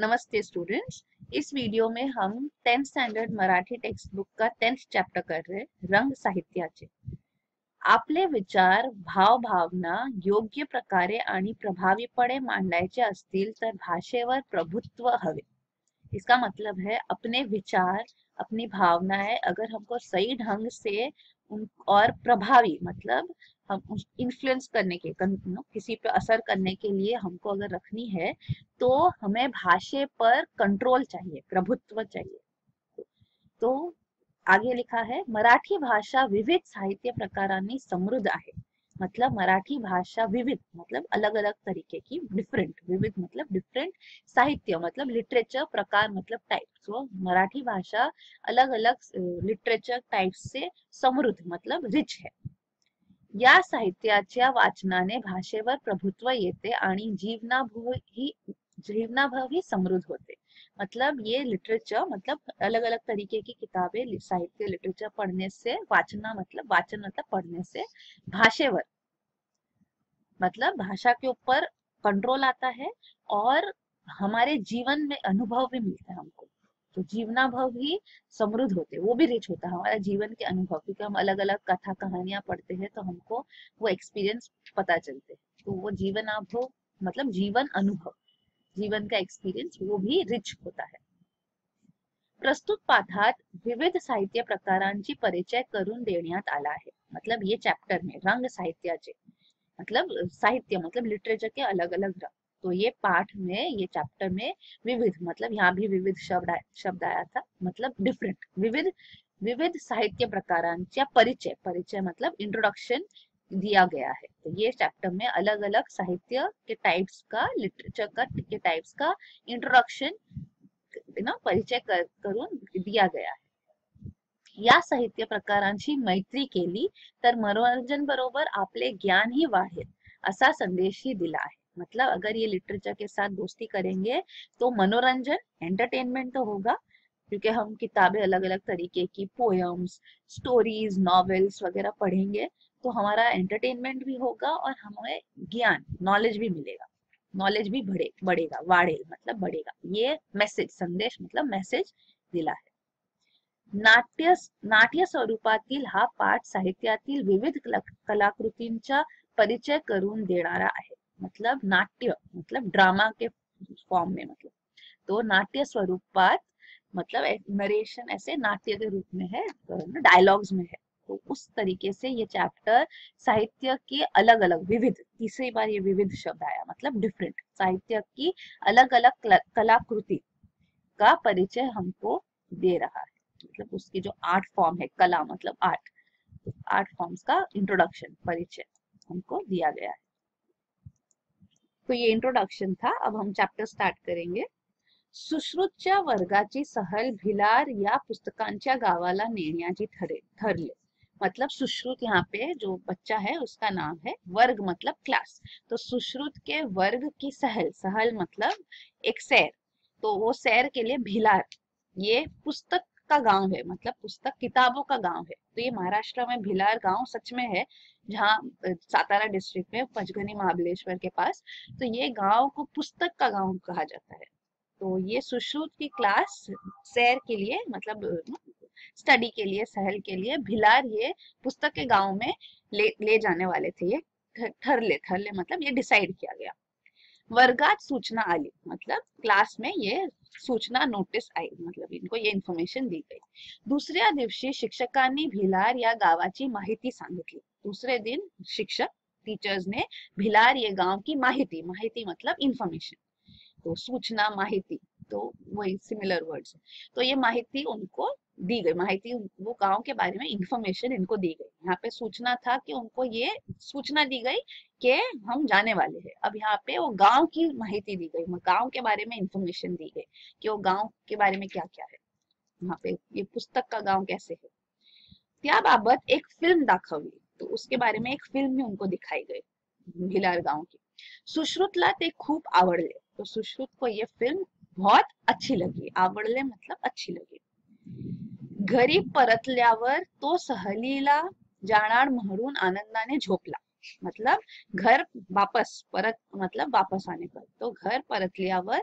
नमस्ते स्टूडेंट्स इस वीडियो में हम tenth standard Marathi text book का टेंथ चॅप्टर कर रहे रंग साहित्याचे। आपले विचार भाव भावना योग्य प्रकारे आणि प्रभावीपणे मांडायचे असतील तर भाषेवर प्रभुत्व हवे. इसका मतलब है, अपने विचार अपनी भावनाएँ अगर हमको सही ढंग से उन, और प्रभावी मतलब हम इन्फ्लुएंस करने के किसी पे असर करने के लिए हमको अगर रखनी है तो हमें भाषे पर कंट्रोल चाहिए, प्रभुत्व चाहिए। तो आगे लिखा है, मराठी भाषा विविध साहित्य प्रकारांनी समृद्ध आहे। मतलब मराठी भाषा विविध मतलब अलग अलग तरीके की डिफरेंट विविध मतलब डिफरेंट साहित्य मतलब लिटरेचर प्रकार मतलब टाइप तो मराठी भाषा अलग अलग लिटरेचर टाइप से समृद्ध मतलब रिच है. या साहित्याच्या वाचनाने भाषेवर प्रभुत्व येते आणि जीवनाभव ही जीवनाभव ही समृद्ध होते. मतलब ये लिटरेचर मतलब अलग अलग तरीके की किताबें, साहित्य लिटरेचर पढ़ने से, वाचना मतलब वाचन मतलब पढ़ने से भाषेवर मतलब भाषा के ऊपर कंट्रोल आता है और हमारे जीवन में अनुभव भी मिलता है हमको। तो जीवनाभव भी समृद्ध होते वो भी रिच होता है हमारा जीवन के अनुभव, क्योंकि हम अलग अलग कथा कहानियाँ पढ़ते हैं तो हमको वो एक्सपीरियंस पता चलते हैं। तो वो जीवन अनुभव मतलब जीवन अनुभव, जीवन का एक्सपीरियंस वो भी रिच होता है। प्रस्तुत पाठात विविध साहित्य प्रकारांची परिचय करून देण्यात आला आहे। मतलब ये चैप्टर में रंग साहित्याचे मतलब साहित्य मतलब लिटरेचर के अलग अलग रंग। तो ये पाठ में ये चैप्टर में विविध मतलब यहाँ भी विविध शब्द शब्द आया था मतलब डिफरेंट विविध विविध साहित्य प्रकारांच्या परिचय परिचय मतलब इंट्रोडक्शन दिया गया है। तो ये चैप्टर में अलग अलग साहित्य के टाइप्स का लिटरेचर का के टाइप्स का इंट्रोडक्शन ना परिचय कर, करून दिया गया है। या साहित्य प्रकारांची मैत्री केली, तर मनोरंजन बरोबर आपले ज्ञान ही वाढेल, असा संदेशही दिला आहे. मतलब अगर ये लिटरेचर के साथ दोस्ती करेंगे तो मनोरंजन एंटरटेनमेंट तो होगा, क्योंकि हम किताबें अलग अलग तरीके की पोयम्स स्टोरीज नॉवेल्स वगैरह पढ़ेंगे तो हमारा एंटरटेनमेंट भी होगा और हमें ज्ञान नॉलेज भी मिलेगा। नॉलेज भी बढ़े, बढ़ेगा, वाढ़ेल मतलब बढ़ेगा। ये मैसेज संदेश मतलब मैसेज दिला है। नाट्य नाट्य स्वरूपातील हा पाठ साहित्यातील विविध कलाकृतींचा परिचय आहे. मतलब नाट्य मतलब ड्रामा के फॉर्म में मतलब. तो नाट्य स्वरूपात मतलब नरेशन ऐसे नाट्य के रूप में है डायलॉग्स में है. तो उस तरीके से ये चैप्टर साहित्य के अलग अलग विविध, तीसरी बार ये विविध शब्द आया मतलब डिफरेंट साहित्य की अलग अलग कलाकृति का परिचय हमको दे रहा है। मतलब उसकी जो आर्ट फॉर्म है, कला मतलब आर्ट आर्ट फॉर्म्स का इंट्रोडक्शन परिचय हमको दिया गया है। तो ये इंट्रोडक्शन था, अब हम चैप्टर स्टार्ट करेंगे। सुश्रुतच्या वर्गाची सहल भिलार या पुस्तकांच्या गावाला नेण्याची ठरे, ठरले। मतलब सुश्रुत यहाँ पे जो बच्चा है, उसका नाम है वर्ग मतलब क्लास तो सुश्रुत के वर्ग की सहल सहल मतलब एक सैर। तो वो सैर के लिए भिलार, ये पुस्तक का गाँव है मतलब पुस्तक किताबों का गाँव है। तो ये महाराष्ट्र में भिलार गाँव सच में है, जहाँ सातारा डिस्ट्रिक्ट में, पंचगनी महाबलेश्वर के पास तो ये गाँव को पुस्तक का गाँव कहा जाता है। तो ये सुश्रुत की क्लास सैर के लिए मतलब स्टडी के लिए, सहल के लिए भिलार ये पुस्तक के गाँव में ले ले जाने वाले थे, ये ठरले ठरले मतलब ये डिसाइड किया गया। वर्गात सूचना आली. मतलब क्लास में ये सूचना नोटीस आई. मतलब इनको ये इन्फॉर्मेशन दी गई. दुसऱ्या दिवशी शिक्षकांनी भिलार या गावाची माहिती सांगितली. दूसरे दिन शिक्षक टीचर्स ने भिलार ये गाँव की माहिती माहिती मतलब इन्फॉर्मेशन तो सूचना माहिती तो वही सिमिलर वर्ड्स तो ये माहिती उनको दी गई माहिती, वो गाँव के बारे में इंफॉर्मेशन इनको दी गई। यहाँ पे सूचना था कि उनको ये सूचना दी गई कि हम जाने वाले हैं। अब यहाँ पे वो गाँव की माहिती दी गई गाँव के बारे में इंफॉर्मेशन दी गई कि वो गाँव के बारे में क्या क्या है। यहाँ पे ये पुस्तक का गाँव कैसे है। त्याबाबत एक फ़िल्म दाखवली तो उसके बारे में एक फ़िल्म भी उनको दिखाई गई, भिलार गाँव की। सुश्रुतला ते खूप आवडले तो सुश्रुत को ये फ़िल्म बहुत अच्छी लगी। आवडले मतलब अच्छी लगी। घरी परतल्यावर तो सहलीला जाणार म्हणून आनंदाने झोपला. मतलब घर वापस, परत मतलब वापस आने पर. तो घर परतल्यावर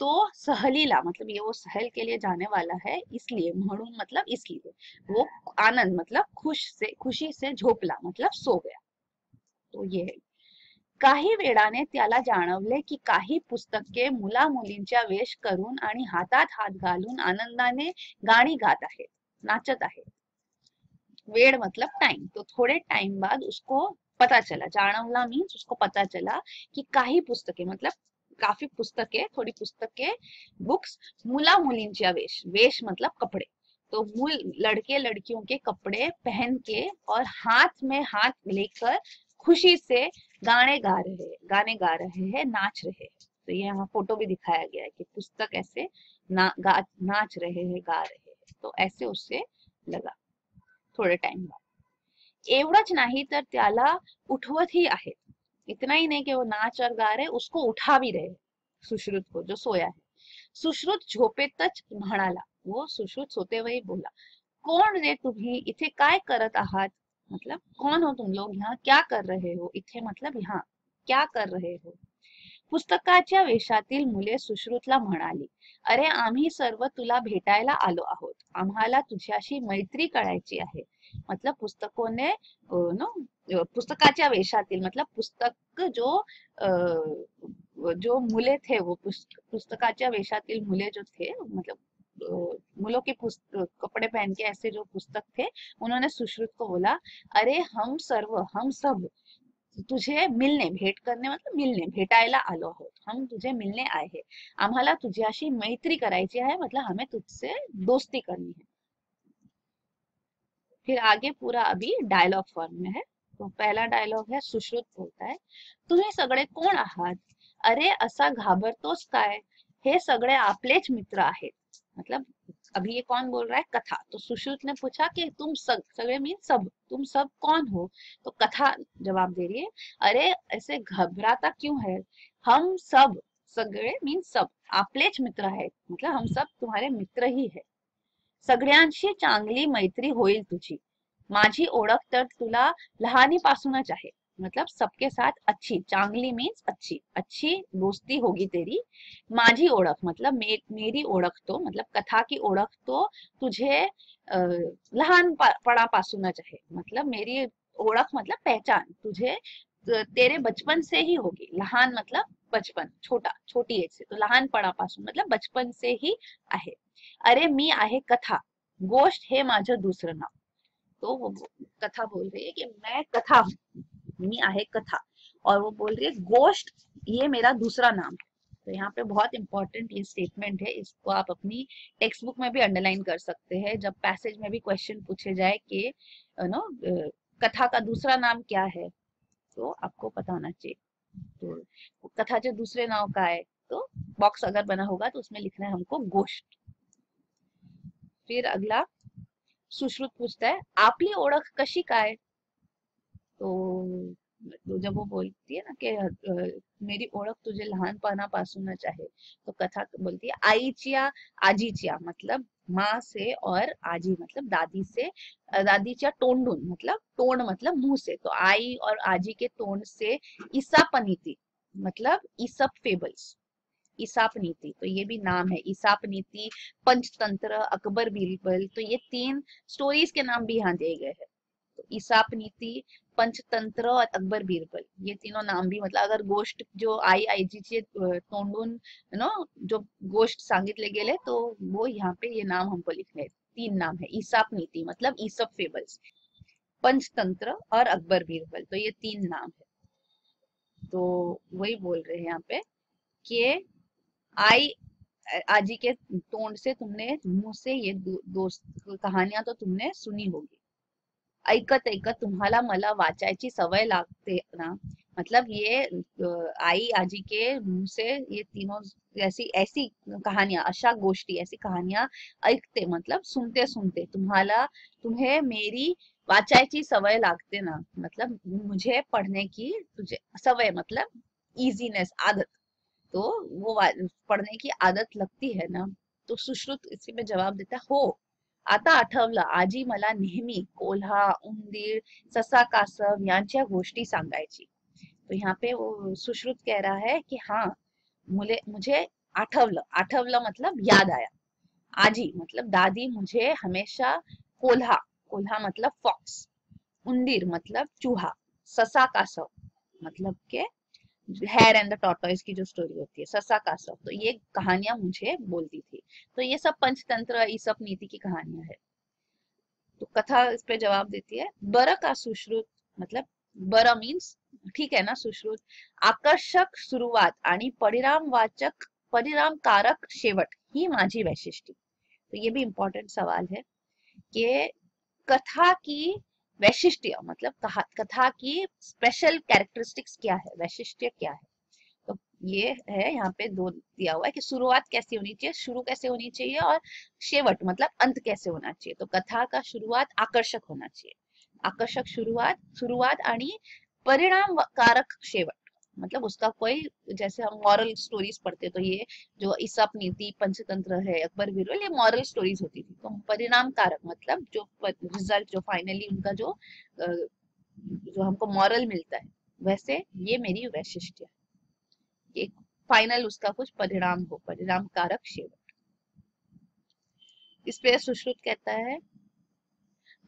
तो सहलीला मतलब ये वो सहल के लिए जाने वाला है, इसलिए, म्हणून मतलब इसलिए. वो आनंद मतलब खुश से, खुशी से झोपला मतलब सो गया. तो ये है काही वेळाने त्याला जाणवले की काही पुस्तके मुला मुलींच्या वेश करून आणि हातात हात घालून आनंदाने गाणी गात आहेत, नाचत आहेत. वेड़ मतलब टाइम तो थोड़े टाइम बाद उसको पता चला, जाणवला मीन्स उसको पता चला कि काही पुस्तके मतलब काफ़ी पुस्तकें, थोड़ी पुस्तकें बुक्स मुला मुलींच्या वेश वेश मतलब कपड़े. तो मूल, लड़के लड़कियों के कपड़े पहन के और हाथ में हाथ लेकर खुशी से गाने गा रहे, गाने गा रहे हैं, नाच रहे हैं। तो ये यहाँ फ़ोटो भी दिखाया गया है कि पुस्तक ऐसे ना नाच रहे हैं, गा रहे हैं। तो ऐसे उससे लगा, थोड़े टाइम बाद। एवढंच नाही तर त्याला उठवतही आहेत। इतना ही नहीं कि वो नाच और गा रहे, उसको उठा भी रहे सुश्रुत को, जो सोया है। सुश्रुत झोपे झोपेतच म्हणाला, वो सुश्रुत सोते हुए बोला कोण रे तुम्ही? इथे काय करत आहात? मतलब कौन हो तुम लोग यहाँ? क्या कर रहे हो? इथे मतलब यहाँ क्या कर रहे हो? पुस्तकाच्या वेशातील मुले सुश्रुतला म्हणाली अरे आम्ही सर्व तुला भेटायला आलो आहोत. आम्हाला तुझ्याशी मैत्री करायची आहे. मतलब पुस्तकोने नो पुस्तकाच्या वेशातील मतलब पुस्तक जो जो मुले थे वो पुस्तकाच्या वेशातील मुले जो थे मतलब मुलों के कपड़े पहन के ऐसे जो पुस्तक थे, उन्होंने सुश्रुत को बोला, अरे, हम सर्व, हम सब तुझे मिलने, भेट करने मतलब मिलने, भेटायला आलो आहोत। हम तुझे मिलने आए हैं। आम्हाला तुझ्याशी मैत्री करायची आहे मतलब हमें तुझसे दोस्ती करनी है. फिर आगे पूरा अभी डायलॉग फॉर्म में है। तो पहला डायलॉग है, सुश्रुत बोलता है, तुम्ही सगळे कोण आहात? अरे, असा घाबरतोस काय? हे सगळे आपलेच मित्र आहेत. मतलब अभी ये कौन बोल रहा है? कथा। तो सुश्रुत ने पूछा कि तुम सब सगळे मीन सब, तुम सब कौन हो? तो कथा जवाब दे रही है, अरे, ऐसे घबराता क्यों है? हम सब सगळे मीन सब, आपलेच मित्र है। मतलब हम सब तुम्हारे मित्र ही है। सगळ्यांशी चांगली मैत्री होईल तुझी। माझी ओळख तर तुला लहानीपासूनच आहे। मतलब सबके साथ अच्छी चांगली मीन्स अच्छी अच्छी दोस्ती होगी तेरी माझी ओळख मतलब मे, मेरी ओळख तो मतलब कथा की ओळख तो तुझे लहानपणापासूनच आहे. मतलब मेरी ओळख मतलब पहचान तुझे तेरे बचपन से ही होगी. लहान मतलब बचपन छोटा छोटी एज से तो लहानपणापासून मतलब बचपन से ही आहे. अरे मी आहे कथा. गोष्ट हे माझं दुसरं नाव. तो वो कथा बोल रही है कि मैं कथा हूँ. मी आहे कथा। और वो बोल रही है, गोष्ट, ये मेरा दूसरा नाम तो यहाँ पे बहुत इंपॉर्टेंट ये स्टेटमेंट है, इसको आप अपनी टेक्स्ट बुक में भी अंडरलाइन कर सकते हैं। जब पैसेज में भी क्वेश्चन पूछे जाए कि नो कथा का दूसरा नाम क्या है तो आपको पता होना चाहिए। तो कथा जो दूसरे नाम का है तो बॉक्स अगर बना होगा तो उसमें लिखना है हमको गोष्ट। फिर अगला, सुश्रुत पूछता है, आपली ओळख कशी काय? तो तो जब वो बोलती है ना कि मेरी ओळख तुझे लहानपणापासूनच आहे तो कथा बोलती है, आईच्या आजीच्या मतलब माँ से और आजी मतलब दादी से दादीच्या तोंडून मतलब तोंड मतलब मुँह से तो आई और आजी के तोंड से ईसापनीति मतलब ईसप फेबल्स ईसाप नीति तो ये भी नाम है ईसाप नीति पंचतंत्र, अकबर बीरबल तो ये तीन स्टोरीज के नाम भी यहाँ दिए गए हैं तो ईसाप नीति पंचतंत्र और अकबर बीरबल, ये तीनों नाम भी मतलब अगर गोष्ट जो आई आई, जी आयजीचे तोंडून नो जो गोष्ट सांगितले गेले तो वो यहाँ पे ये नाम हमको लिखने तीन नाम है, ईसाप नीति मतलब ईसप फेबल्स, पंचतंत्र और अकबर बीरबल तो ये तीन नाम है। तो वही बोल रहे हैं यहाँ पे कि आई, आजी के तोंड से तुमने मुँह से ये दोस्त, कहानियाँ तो तुमने सुनी होगी। ऐकत ऐकत तुम्हाला मला वाचायची सवय लागते ना. मतलब ये आई, आजी के मुँह से ये तीनों ऐसी ऐसी कहानियाँ, अशा गोष्टी, ऐसी कहानियाँ ऐकते मतलब सुनते सुनते. तुम्हाला, तुम्हें मेरी वाचायची सवय लागते ना. मतलब मुझे पढ़ने की तुझे सवय मतलब इजीनेस आदत. तो वो पढ़ने की आदत लगती है ना. तो सुश्रुत इसी में जवाब देता हो. आता आठवलं, आजी मला नेहमी कोल्हा, उंदीर, ससा कासव यांच्या गोष्टी सांगायची. तो यहाँ पे वो सुश्रुत कह रहा है कि हाँ मुझे मुझे आठवलं. आठवलं मतलब याद आया. आजी मतलब दादी मुझे हमेशा कोल्हा कोल्हा मतलब फॉक्स उंदीर मतलब चूहा, ससा कासव मतलब के हेयर एंड द टॉटॉइस की जो स्टोरी होती है ससा का सौ तो ये कहानियाँ मुझे बोलती थी। तो ये सब पंचतंत्र सब नीति की कहानियाँ है। तो कथा इस पे जवाब देती है, बर का सुश्रुत मतलब बर मीन्स ठीक है ना सुश्रुत? आकर्षक सुरुवात आणि परिणामवाचक, परिणामकारक शेवट, ही माझी वैशिष्ट्य. तो ये भी इम्पोर्टेंट सवाल है कि कथा की वैशिष्ट्य मतलब कथा की स्पेशल कैरेक्टरिस्टिक्स क्या है, वैशिष्ट्य क्या है? तो ये है, यहाँ पे दो दिया हुआ है कि शुरुआत कैसी होनी चाहिए, शुरू कैसे होनी चाहिए और शेवट मतलब अंत कैसे होना चाहिए। तो कथा का शुरुआत आकर्षक होना चाहिए। आकर्षक शुरुआत शुरुआत आणि परिणामकारक शेवट। मतलब उसका कोई, जैसे हम मॉरल स्टोरीज पढ़ते तो ये जो ईसप नीति, पंचतंत्र है, अकबर बीरबल ये मॉरल स्टोरीज होती थी। तो परिणाम कारक मतलब जो रिज़ल्ट जो फाइनली उनका जो जो हमको मॉरल मिलता है, वैसे ये मेरी वैशिष्ट है। एक फाइनल उसका कुछ परिणाम हो परिणाम कारक शेवट इस पे सुश्रुत कहता है,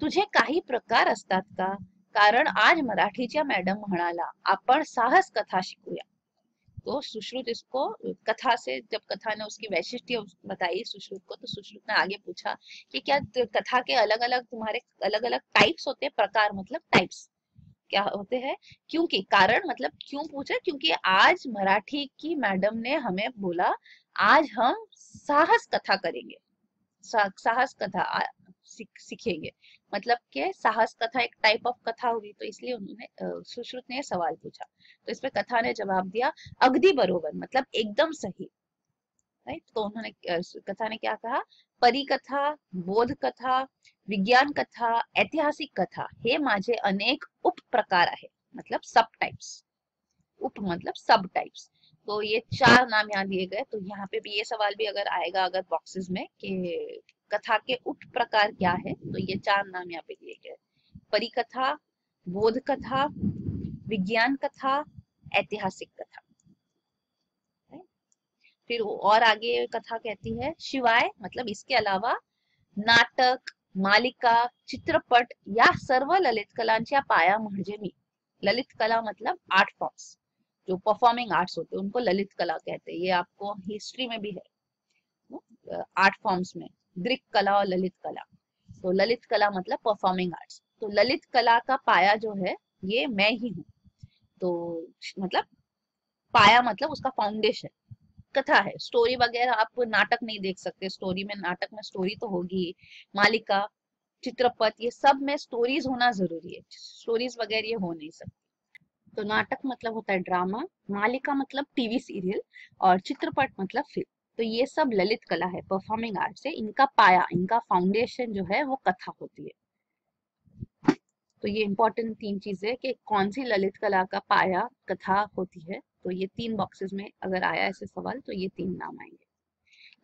तुझे काही प्रकार असतात का? कारण आज मराठीच्या मॅडम म्हणाला, आपण साहस कथा शिकूया. तो सुश्रुत इसको कथा से, जब कथा ने उसकी वैशिष्ट्य बताई सुश्रुत को तो सुश्रुत ने आगे पूछा कि क्या कथा के अलग अलग तुम्हारे अलग अलग टाइप्स होते हैं? प्रकार मतलब टाइप्स क्या होते हैं? क्योंकि, कारण मतलब क्यों पूछा? क्योंकि आज मराठी की मैडम ने हमें बोला, आज हम साहस कथा करेंगे। साहस कथा सीखेंगे। मतलब के साहस कथा एक टाइप ऑफ़ कथा होगी तो इसलिए उन्होंने सुश्रुत ने सवाल पूछा। तो इस पे कथा ने जवाब दिया अगदी बरोबर मतलब एकदम सही। राइट तो उन्होंने कथा ने क्या कहा? परी कथा बोध कथा विज्ञान कथा ऐतिहासिक कथा, हे माझे अनेक उप प्रकार आहे। मतलब सब टाइप्स उप मतलब सब टाइप्स तो ये चार नाम यहाँ दिए गए तो यहाँ पे भी ये सवाल भी अगर आएगा, अगर बॉक्सेस में, कि कथा के उप प्रकार क्या है? तो ये चार नाम यहाँ पे दिए गए परिकथा बोध कथा विज्ञान कथा, ऐतिहासिक कथा। फिर और आगे कथा कहती है, शिवाय मतलब इसके अलावा नाटक, मालिका, चित्रपट या सर्व ललित कलांच्या पाया म्हणजे मी ललित कला मतलब आर्ट फॉर्म्स जो परफॉर्मिंग आर्ट्स होते हैं, उनको ललित कला कहते हैं। ये आपको हिस्ट्री में भी है। आर्ट फॉर्म्स में। दृक कला और ललित कला। तो ललित कला मतलब परफॉर्मिंग आर्ट्स तो ललित कला का पाया जो है, ये मैं ही हूँ। तो मतलब पाया मतलब उसका फाउंडेशन कथा है। स्टोरी वगैरह आप नाटक नहीं देख सकते। स्टोरी में नाटक में स्टोरी तो होगी। मालिका, चित्रपट, ये सब में स्टोरीज होना ज़रूरी है। स्टोरीज वगैरह ये हो नहीं सकती। तो नाटक मतलब होता है ड्रामा मालिका मतलब टीवी सीरियल और चित्रपट मतलब फ़िल्म तो ये सब ललित कला है परफॉर्मिंग आर्ट से। इनका पाया, इनका फाउंडेशन जो है, वो कथा होती है। तो ये इंपॉर्टेंट तीन चीज़ें कि कौन सी ललित कला का पाया, कथा होती है। तो ये तीन बॉक्सेस में अगर आया ऐसे सवाल तो ये तीन नाम आएँगे।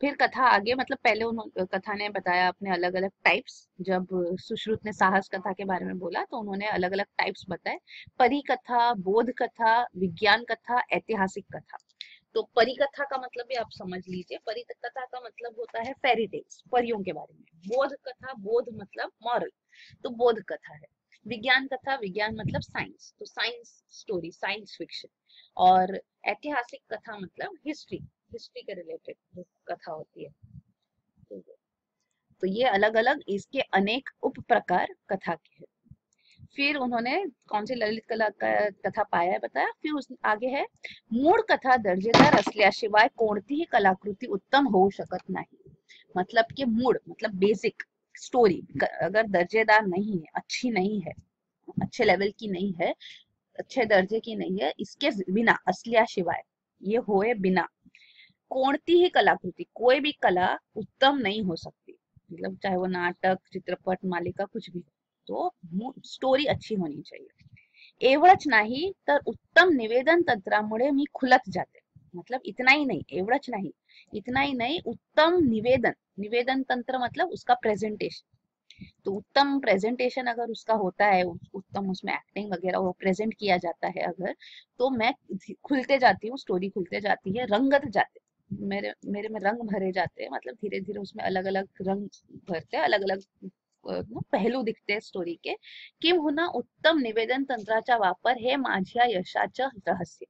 फिर कथा आगे मतलब पहले उन्होंने कथा ने बताया अपने अलग अलग टाइप्स जब सुश्रुत ने साहस कथा के बारे में बोला तो उन्होंने अलग अलग टाइप्स बताए। परी कथा बोध कथा विज्ञान कथा, ऐतिहासिक कथा। तो परी कथा का मतलब भी आप समझ लीजिए परी कथा का मतलब होता है फेरी टेल्स परियों के बारे में। बोध कथा, बोध मतलब मॉरल तो बोध कथा है। विज्ञान कथा, विज्ञान मतलब साइंस तो साइंस स्टोरी साइंस फिक्शन और ऐतिहासिक कथा मतलब हिस्ट्री हिस्ट्री के रिलेटेड कथा होती है। तो ये अलग अलग इसके अनेक उप प्रकार कथा के हैं। फिर उन्होंने कौन सी ललित कला का कथा पाया है बताया? फिर उस आगे है मूळ कथा दर्जेदार असल्याशिवाय कोणतीही कलाकृती उत्तम होऊ शकत नाही. मतलब कि मूड मतलब बेसिक स्टोरी अगर दर्जेदार नहीं है, अच्छी नहीं है, अच्छे लेवल की नहीं है, अच्छे दर्जे की नहीं है, इसके बिना, असलिया शिवाय, ये होए बिना, कोणती ही कलाकृति, कोई भी कला उत्तम नहीं हो सकती। मतलब चाहे वो नाटक, चित्रपट, मालिका, कुछ भी तो स्टोरी अच्छी होनी चाहिए। एवढंच नाही, तर उत्तम निवेदन तंत्रामुळे मी खुलत जाते. मतलब इतना ही नहीं, एवढंच नहीं. इतना ही नहीं, उत्तम निवेदन. निवेदन तंत्र मतलब उसका प्रेजेंटेशन तो उत्तम प्रेजेंटेशन अगर उसका होता है उत्तम उसमें एक्टिंग वगैरह वो प्रेजेंट किया जाता है अगर तो मैं खुलते जाती हूँ स्टोरी खुलते जाती है, रंगत जाते मेरे मेरे में रंग भरे जाते हैं मतलब धीरे धीरे उसमें अलग अलग रंग भरते अलग अलग पहलू दिखते स्टोरी के किंबहुना उत्तम निवेदन तंत्राचा वापर हे माझ्या यशाचं रहस्य.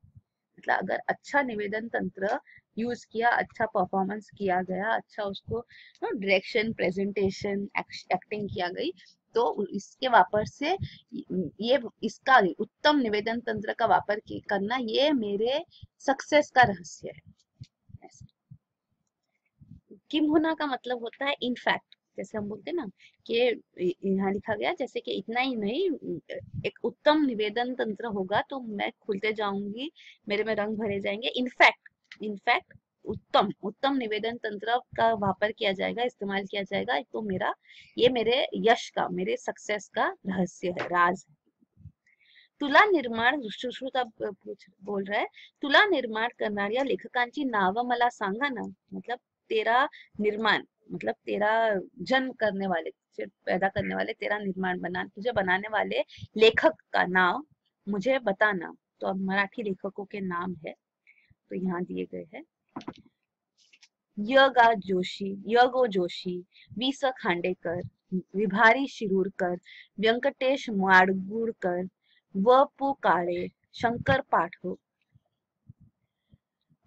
मतलब अगर अच्छा निवेदन तंत्र यूज़ किया अच्छा परफॉर्मेंस किया गया अच्छा उसको डायरेक्शन प्रेजेंटेशन एक्टिंग किया गई तो इसके वापर से ये, इसका उत्तम निवेदन तंत्र का वापर करना ये मेरे सक्सेस का रहस्य है. किम होना का मतलब होता है इनफैक्ट जैसे हम बोलते ना कि यहाँ लिखा गया जैसे कि इतना ही नहीं एक उत्तम निवेदन तंत्र होगा तो मैं खुलते जाऊँगी मेरे में रंग भरे जाएँगे। इनफैक्ट इनफैक्ट उत्तम उत्तम निवेदन तंत्र का वापर किया जाएगा इस्तेमाल किया जाएगा तो मेरा ये मेरे यश का मेरे सक्सेस का रहस्य है राज है। तुला निर्माण सुश्रुता बोल रहा है तुला निर्माण करणाऱ्या लेखकांची नाव मला सांगा ना मतलब तेरा निर्माण। मतलब तेरा जन्म करने वाले पैदा करने वाले तेरा निर्माण बना तुझे बनाने वाले लेखक का नाम मुझे बताना। तो अब मराठी लेखकों के नाम है तो यहाँ दिए गए हैं। यगा जोशी यगो जोशी वी स खांडेकर विभारी शिरूरकर व्यंकटेश माडगुडकर व पु काळे शंकर पाठक।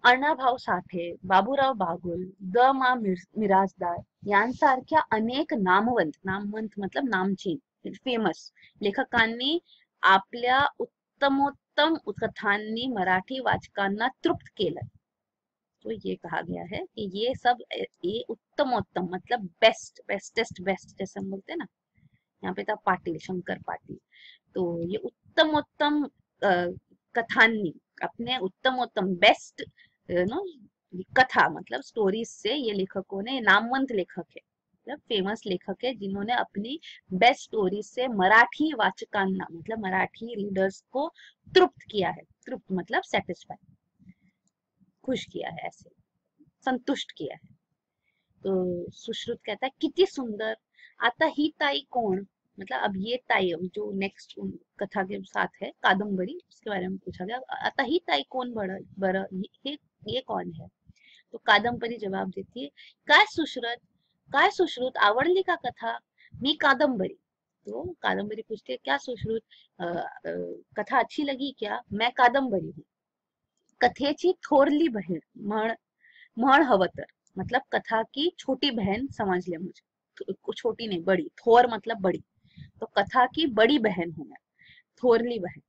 अण्णाभाऊ साठे, बाबूराव बागुल द मा मिराजदार यांसारख्या अनेक नामवंत नामवंत मतलब नामचीन फ़ेमस लेखकांनी आपल्या उत्तमोत्तम कथांनी मराठी वाचकांना तृप्त केलं. तो ये कहा गया है कि ये सब, ये उत्तमोत्तम मतलब बेस्ट बेस्टेस्ट बेस्ट जैसे हम बोलते हैं ना। यहाँ पे था पाटिल, शंकर पाटिल। तो ये उत्तमोत्तम कथांनी, अपने उत्तमोत्तम बेस्ट नो कथा मतलब स्टोरीज से ये लेखकों ने नामवंत लेखक है मतलब फ़ेमस लेखक है, जिन्होंने अपनी बेस्ट स्टोरी से मराठी वाचकांना मतलब मराठी रीडर्स को तृप्त किया है, तृप्त मतलब सेटिस्फाई खुश किया है ऐसे, संतुष्ट किया है। तो सुश्रुत कहता है, कितनी सुंदर, आता ही ताई कौन? मतलब अब ये ताई जो नेक्स्ट कथा के साथ है कादम्बरी उसके बारे में पूछा गया, आता ही ताई कौन बड़ा बड़ा, ये ये कौन है? तो कादंबरी जवाब देती है, काय सुश्रुत काय सुश्रुत, आवडली का कथा? मी कादंबरी तो कादंबरी पूछते क्या सुश्रुत कथा अच्छी लगी क्या? मैं कादंबरी हूँ। कथेची थोरली बहन म्हण म्हण मतलब कथा की छोटी बहन समझ ले मुझे। छोटी नहीं, बड़ी, थोर मतलब बड़ी। तो कथा की बड़ी बहन हूँ मैं, थोरली बहन।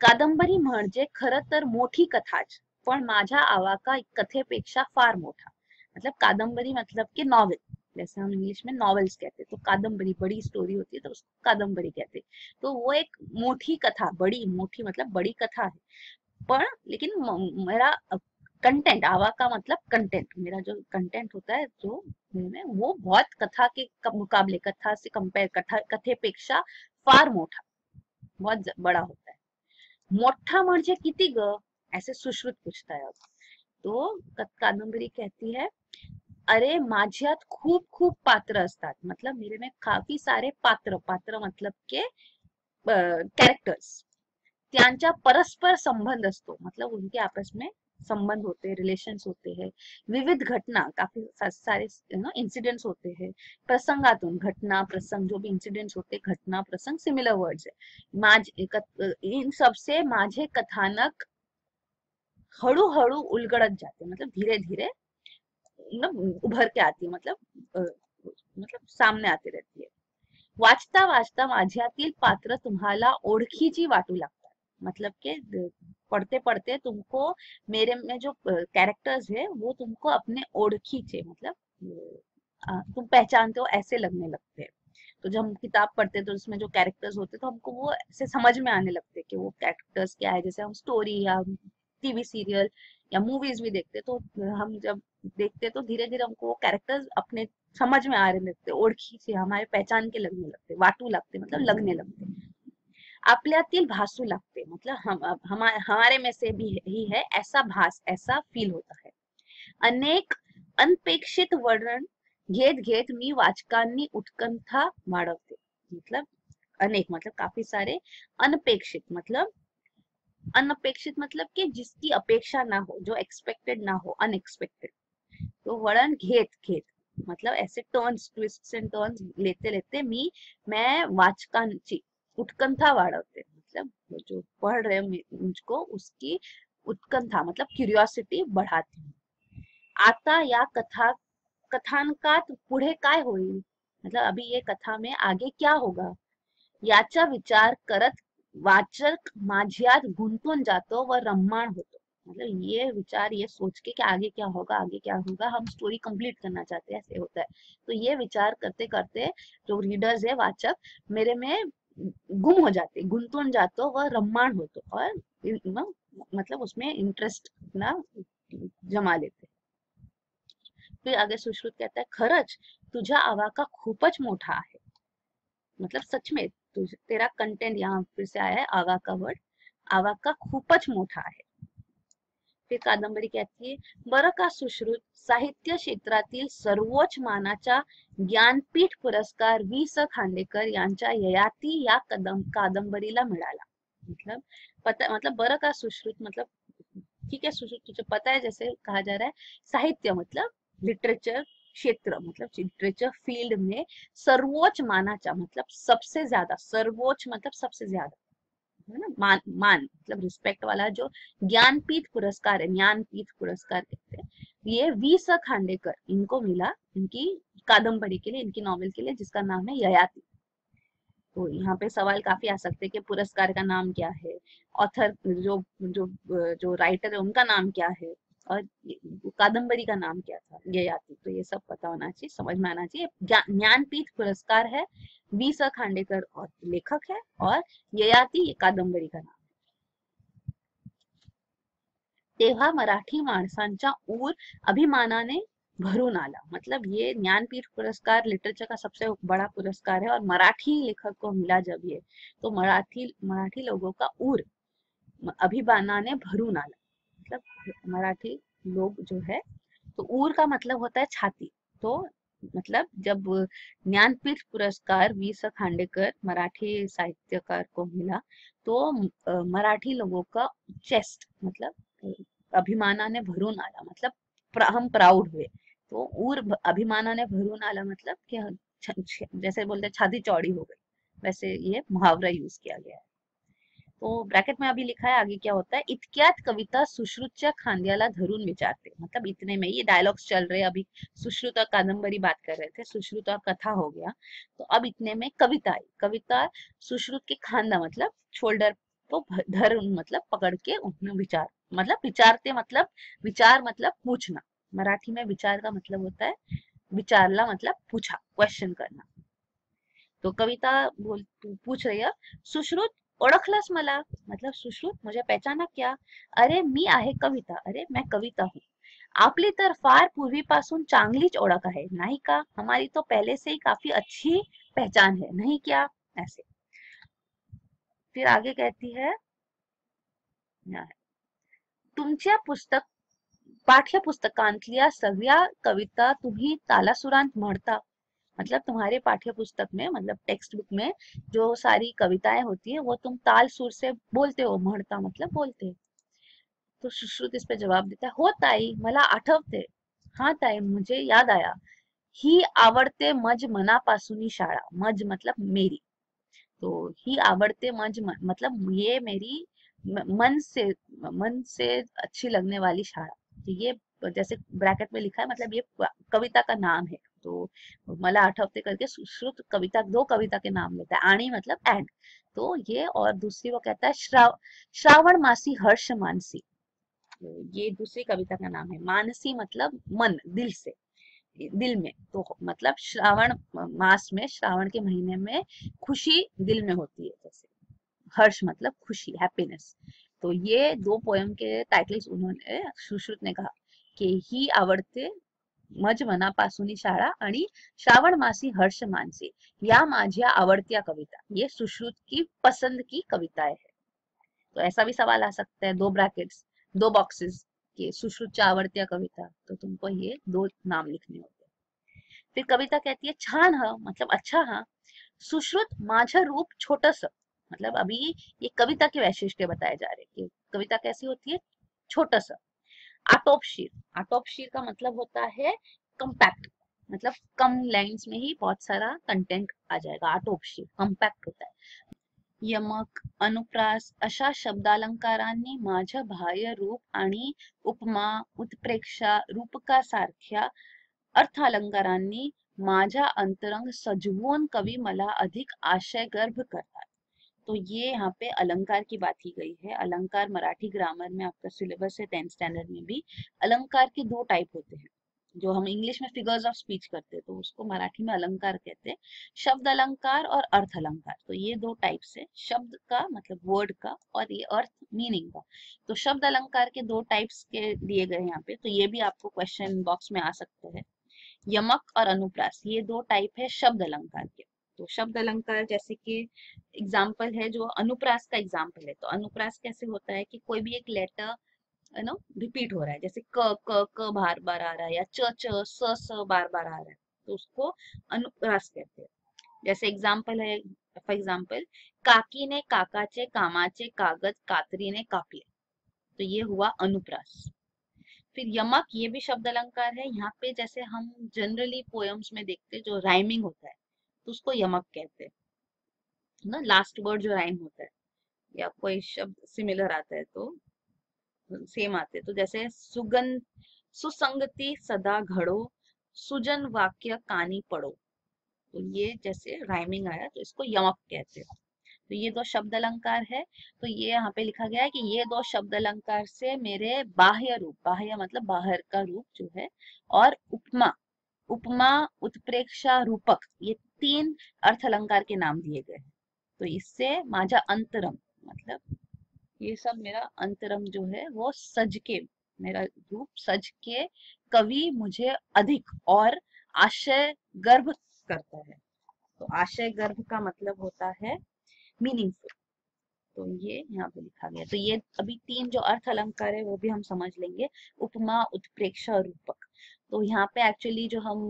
कादंबरी म्हणजे खर तर मोठी कथाच पण माझ्या आवाका कथेपेक्षा फार मोठा. मतलब कादम्बरी मतलब कि नॉवेल जैसे हम इंग्लिश में नॉवेल्स कहते हैं तो कादम्बरी बड़ी स्टोरी होती है तो उसको कादम्बरी कहते हैं। तो वो एक मोटी कथा, बड़ी मोटी मतलब बड़ी कथा है। पर, लेकिन मेरा कंटेंट आवा का मतलब कंटेंट मेरा जो कंटेंट होता है, जो में, वो बहुत कथा के मुकाबले, कथा से कंपेयर कथा, कथेपेक्षा फार मोठा, बहुत बड़ा होता है। मोठा म्हणजे किती ग? ऐसे सुश्रुत पूछता है तो कादंबरी कहती है, अरे, माझ्यात खूप खूप पात्र असतात. मतलब मेरे में काफ़ी सारे पात्र पात्र मतलब के कैरेक्टर्स त्यांचा परस्पर संबंध असतो. मतलब उनके आपस में संबंध होते हैं रिलेशन होते हैं. विविध घटना, काफ़ी सारे नो इंसिडेंट्स होते हैं. प्रसंगातून घटना, प्रसंग, जो भी इंसिडेंट्स होते, घटना, प्रसंग सिमिलर वर्ड्स है. माझ इन सबसे माझे कथानक हळूहळू उलगड़त जाते. मतलब धीरे धीरे मतलब उभर के आती है मतलब मतलब सामने आती रहती है. वाचता वाचता माझ्यातील पात्र तुम्हाला ओळखीची वाटू लागतात. मतलब के पढ़ते पढ़ते तुमको मेरे में जो कैरेक्टर्स है, वो तुमको अपने ओढ़खीचे मतलब तुम पहचानते हो, ऐसे लगने लगते हैं. तो जब हम किताब पढ़ते हैं तो उसमें जो कैरेक्टर्स होते हैं तो हमको वो ऐसे समझ में आने लगते हैं कि वो कैरेक्टर्स क्या है. जैसे हम स्टोरी या टीवी सीरियल या मूवीज़ भी देखते तो हम जब देखते तो धीरे धीरे हमको वो कैरेक्टर्स अपने समझ में आ रहे लगते ओळखी से हमारे पहचान के लगने लगते वाटू लगते मतलब लगने लगते आपल्यातील भासू लगते मतलब हम हम, हमारे में से भी ही है, ऐसा भास, ऐसा फील होता है। अनेक अनपेक्षित वर्णन घेत घेत मी, वाचकांनी उत्कंठा वाढवते मतलब अनेक मतलब काफ़ी सारे अनपेक्षित मतलब अनअपेक्षित मतलब कि जिसकी अपेक्षा ना हो, जो एक्सपेक्टेड ना हो अनएक्सपेक्टेड तो वळण घेत घेत। मतलब ऐसे टर्न्स ट्विस्ट एंड टर्न्स लेते लेते मी, मैं वाचकांची उत्कंठा वाढवते। मतलब जो पढ़ रहे मुझको, उसकी उत्कंठा मतलब क्यूरियोसिटी बढ़ाती हूँ। आता या कथा, कथानकात पुढे काय होईल? मतलब अभी ये कथा में आगे क्या होगा? याचा विचार करत वाचक माझ्यात गुंतून जातो व रम्माण होतो. मतलब ये विचार, ये सोच के कि आगे क्या होगा, आगे क्या होगा, हम स्टोरी कंप्लीट करना चाहते हैं, ऐसे होता है। तो ये विचार करते करते जो रीडर्स है, वाचक, मेरे में गुम हो जाते, गुंतून जातो व रम्माण होतो और मतलब उसमें इंटरेस्ट ना जमा लेते फिर आगे सुश्रुत कहता है, खरच, तुझा आवाका खूपच मोठा आहे. मतलब सच में तेरा कंटेंट यहाँ फिर से आया है, आवा का वर्ड आवाका खूपच मोठा आहे. फिर कादंबरी कहती है बरं का सुश्रुत साहित्य क्षेत्रातील सर्वोच्च मानाचा ज्ञानपीठ पुरस्कार वी स खांडेकर यांच्या ययाती या कदम, कादंबरीला मिळाला. मतलब पता मतलब बरं का सुश्रुत मतलब ठीक है सुश्रुत, तुझे पता है जैसे कहा जा रहा है, साहित्य मतलब लिटरेचर क्षेत्र मतलब लिटरेचर फ़ील्ड में सर्वोच्च मानाचा मतलब सबसे ज़्यादा, सर्वोच्च मतलब सबसे ज़्यादा, है ना? मान मान मतलब रिस्पेक्ट वाला जो ज्ञानपीठ पुरस्कार है, ज्ञानपीठ पुरस्कार कहते हैं, ये वी स खांडेकर, इनको मिला इनकी कादम्बरी के लिए, इनकी नॉवेल के लिए, जिसका नाम है ययाति। तो यहाँ पे सवाल काफ़ी आ सकते हैं कि पुरस्कार का नाम क्या है? ऑथर जो जो जो राइटर है, उनका नाम क्या है? और कादम्बरी का नाम क्या था? ययाति तो ये सब पता होना चाहिए, समझ में आना चाहिए। ज्ञानपीठ पुरस्कार है वी स खांडेकर और लेखक है, और ययाति ये कादंबरी का नाम तेव्हा मराठी माणसांच्या ऊर अभिमानाने भरून आला. मतलब ये ज्ञानपीठ पुरस्कार लिटरेचर का सबसे बड़ा पुरस्कार है, और मराठी लेखक को मिला जब ये तो मराठी मराठी लोगों का ऊर अभिमानाने भरून आला। मतलब मराठी लोग जो है तो ऊर का मतलब होता है छाती। तो मतलब जब ज्ञानपीठ पुरस्कार वी स खांडेकर, मराठी साहित्यकार को मिला तो मराठी लोगों का चेस्ट मतलब अभिमानाने भरून आला मतलब हम प्राउड हुए। तो ऊर अभिमानाने भरून आला मतलब कि जैसे बोलते छाती चौड़ी हो गई। वैसे ये मुहावरा यूज़ किया गया है। तो ब्रैकेट में अभी लिखा है, आगे क्या होता है? इतक्यात कविता सुश्रुतच्या खांद्याला धरून विचारते मतलब इतने में ये डायलॉग्स चल रहे अभी सुश्रुत और कादम्बरी बात कर रहे थे, सुश्रुत और कथा हो गया। तो अब इतने में कविता आई। कविता सुश्रुत के खांदा मतलब शोल्डर को धर मतलब पकड़ के उन्हें विचार मतलब विचारते मतलब विचार मतलब पूछना। मराठी में विचार का मतलब होता है, विचारला मतलब पूछा क्वेश्चन करना। तो कविता बोल, पूछ रही है, सुश्रुत ओळखलंस मला? मतलब सुश्रुत, मुझे पहचाना क्या? अरे, मी आहे कविता. अरे, मैं कविता हूँ. आपली तर फार पूर्वीपासून चांगलीच ओळख आहे, नहीं का? हमारी तो पहले से ही काफ़ी अच्छी पहचान है, नहीं क्या? ऐसे. फिर आगे कहती है तुमच्या पुस्तक, पाठ्यपुस्तकांतल्या सगळ्या कविता तुम्ही तालासुरांत मतलब तुम्हारे पाठ्य पुस्तक में मतलब टेक्स्ट बुक में जो सारी कविताएँ होती है, वो तुम ताल सुर से बोलते हो म्हणता मतलब बोलते तो सुश्रुत इस पे जवाब देता है, हो ताई, मला आठवते हाँ ताई, मुझे याद आया। ही आवडते मज मनापासूनी शाळा, मज मतलब मेरी। तो ही आवडते मज मतलब ये मेरी मन से मन से अच्छी लगने वाली शाळा। तो ये जैसे ब्रैकेट में लिखा है मतलब ये कविता का नाम है। तो मला आठवते करके सुश्रुत कविता, दो कविता के नाम लेता है, आणी मतलब एंड तो ये और दूसरी वो कहता है श्राव श्रावण मासी, हर्ष मानसी. तो ये दूसरी कविता का नाम है. मानसी मतलब मन, दिल से, दिल में. तो मतलब श्रावण मास में, श्रावण के महीने में खुशी दिल में होती है, जैसे हर्ष मतलब खुशी हैप्पीनेस तो ये दो पोएम के टाइटल्स उन्होंने, सुश्रुत ने कहा कि ही आवडते मज मनापासून शाळा आणि श्रावण मासी हर्ष मानसी या माझ्या आवड़तिया कविता. ये सुश्रुत की पसंद की कविताएँ है तो ऐसा भी सवाल आ सकता है. दो ब्रैकेट्स दो बॉक्सेस के सुश्रुत आवड़तिया कविता. तो तुमको ये दो नाम लिखने होते फिर कविता कहती है, छान ह मतलब अच्छा हा. सुश्रुत माझा रूप छोटस. मतलब अभी ये कविता के वैशिष्ट्य बताए जा रहे कि कविता कैसी होती है? छोटा सा आटोप शीर आटोप शीर का मतलब होता है कंपैक्ट मतलब कम लाइंस में ही बहुत सारा कंटेंट आ जाएगा आटोप शीर कंपैक्ट होता है। यमक, अनुप्रास, अशा शब्दालंकारांनी माझ्या बाह्य रूप आणि उपमा, उत्प्रेक्षा, रूपकासारख्या अर्थालंकारांनी माझ्या अंतरंग सजवून कवि मला अधिक आशय गर्भ करतात. तो ये यहाँ पे अलंकार की बात की गई है। अलंकार मराठी ग्रामर में आपका सिलेबस है टेंथ स्टैंडर्ड में भी अलंकार के दो टाइप होते हैं, जो हम इंग्लिश में फिगर्स ऑफ़ स्पीच करते हैं तो उसको मराठी में अलंकार कहते हैं। शब्द अलंकार और अर्थ अलंकार तो ये दो टाइप्स है, शब्द का मतलब वर्ड का और ये अर्थ मीनिंग का। तो शब्द अलंकार के दो टाइप्स के दिए गए यहाँ पे तो ये भी आपको क्वेश्चन बॉक्स में आ सकते हैं। यमक और अनुप्रास, ये दो टाइप है शब्द अलंकार के। तो शब्द अलंकार जैसे कि एग्ज़ाम्पल है जो अनुप्रास का एग्ज़ाम्पल है। तो अनुप्रास कैसे होता है कि कोई भी एक लेटर है ना रिपीट हो रहा है। जैसे क क क बार बार आ रहा है या च च, स स बार बार आ रहा है। तो उसको अनुप्रास कहते हैं। जैसे एग्ज़ाम्पल है फॉर एग्ज़ाम्पल काकी ने काकाचे, कामाचे, कागज़, कातरी ने कापले तो ये हुआ अनुप्रास। फिर यमक, ये भी शब्द अलंकार है। यहाँ पे जैसे हम जनरली पोएम्स में देखते जो राइमिंग होता है। तो उसको यमक कहते हैं। ना? लास्ट वर्ड जो राइम होता है। या कोई शब्द सिमिलर आता है तो सेम आते हैं। तो जैसे सुगंध सुसंगति सदा घड़ो, सुजन वाक्य कानी पढ़ो तो ये जैसे राइमिंग आया तो इसको यमक कहते हैं। तो ये दो शब्द अलंकार है। तो ये यहाँ पे लिखा गया है कि ये दो शब्द अलंकार से मेरे बाह्य रूप, बाह्य मतलब बाहर का रूप जो है, और उपमा उपमा उत्प्रेक्षा रूपक, ये तीन अर्थ अलंकार के नाम दिए गए हैं। तो इससे माजा अंतरम मतलब ये सब मेरा अंतरंग जो है, वो सज के, मेरा रूप सज के कवि मुझे अधिक और आशय गर्भ करता है। तो आशय गर्भ का मतलब होता है मीनिंगफुल तो ये यहाँ पे लिखा गया। तो ये अभी तीन जो अर्थ अलंकार है, वो भी हम समझ लेंगे। उपमा, उत्प्रेक्षा रूपक। तो यहाँ पे एक्चुअली जो हम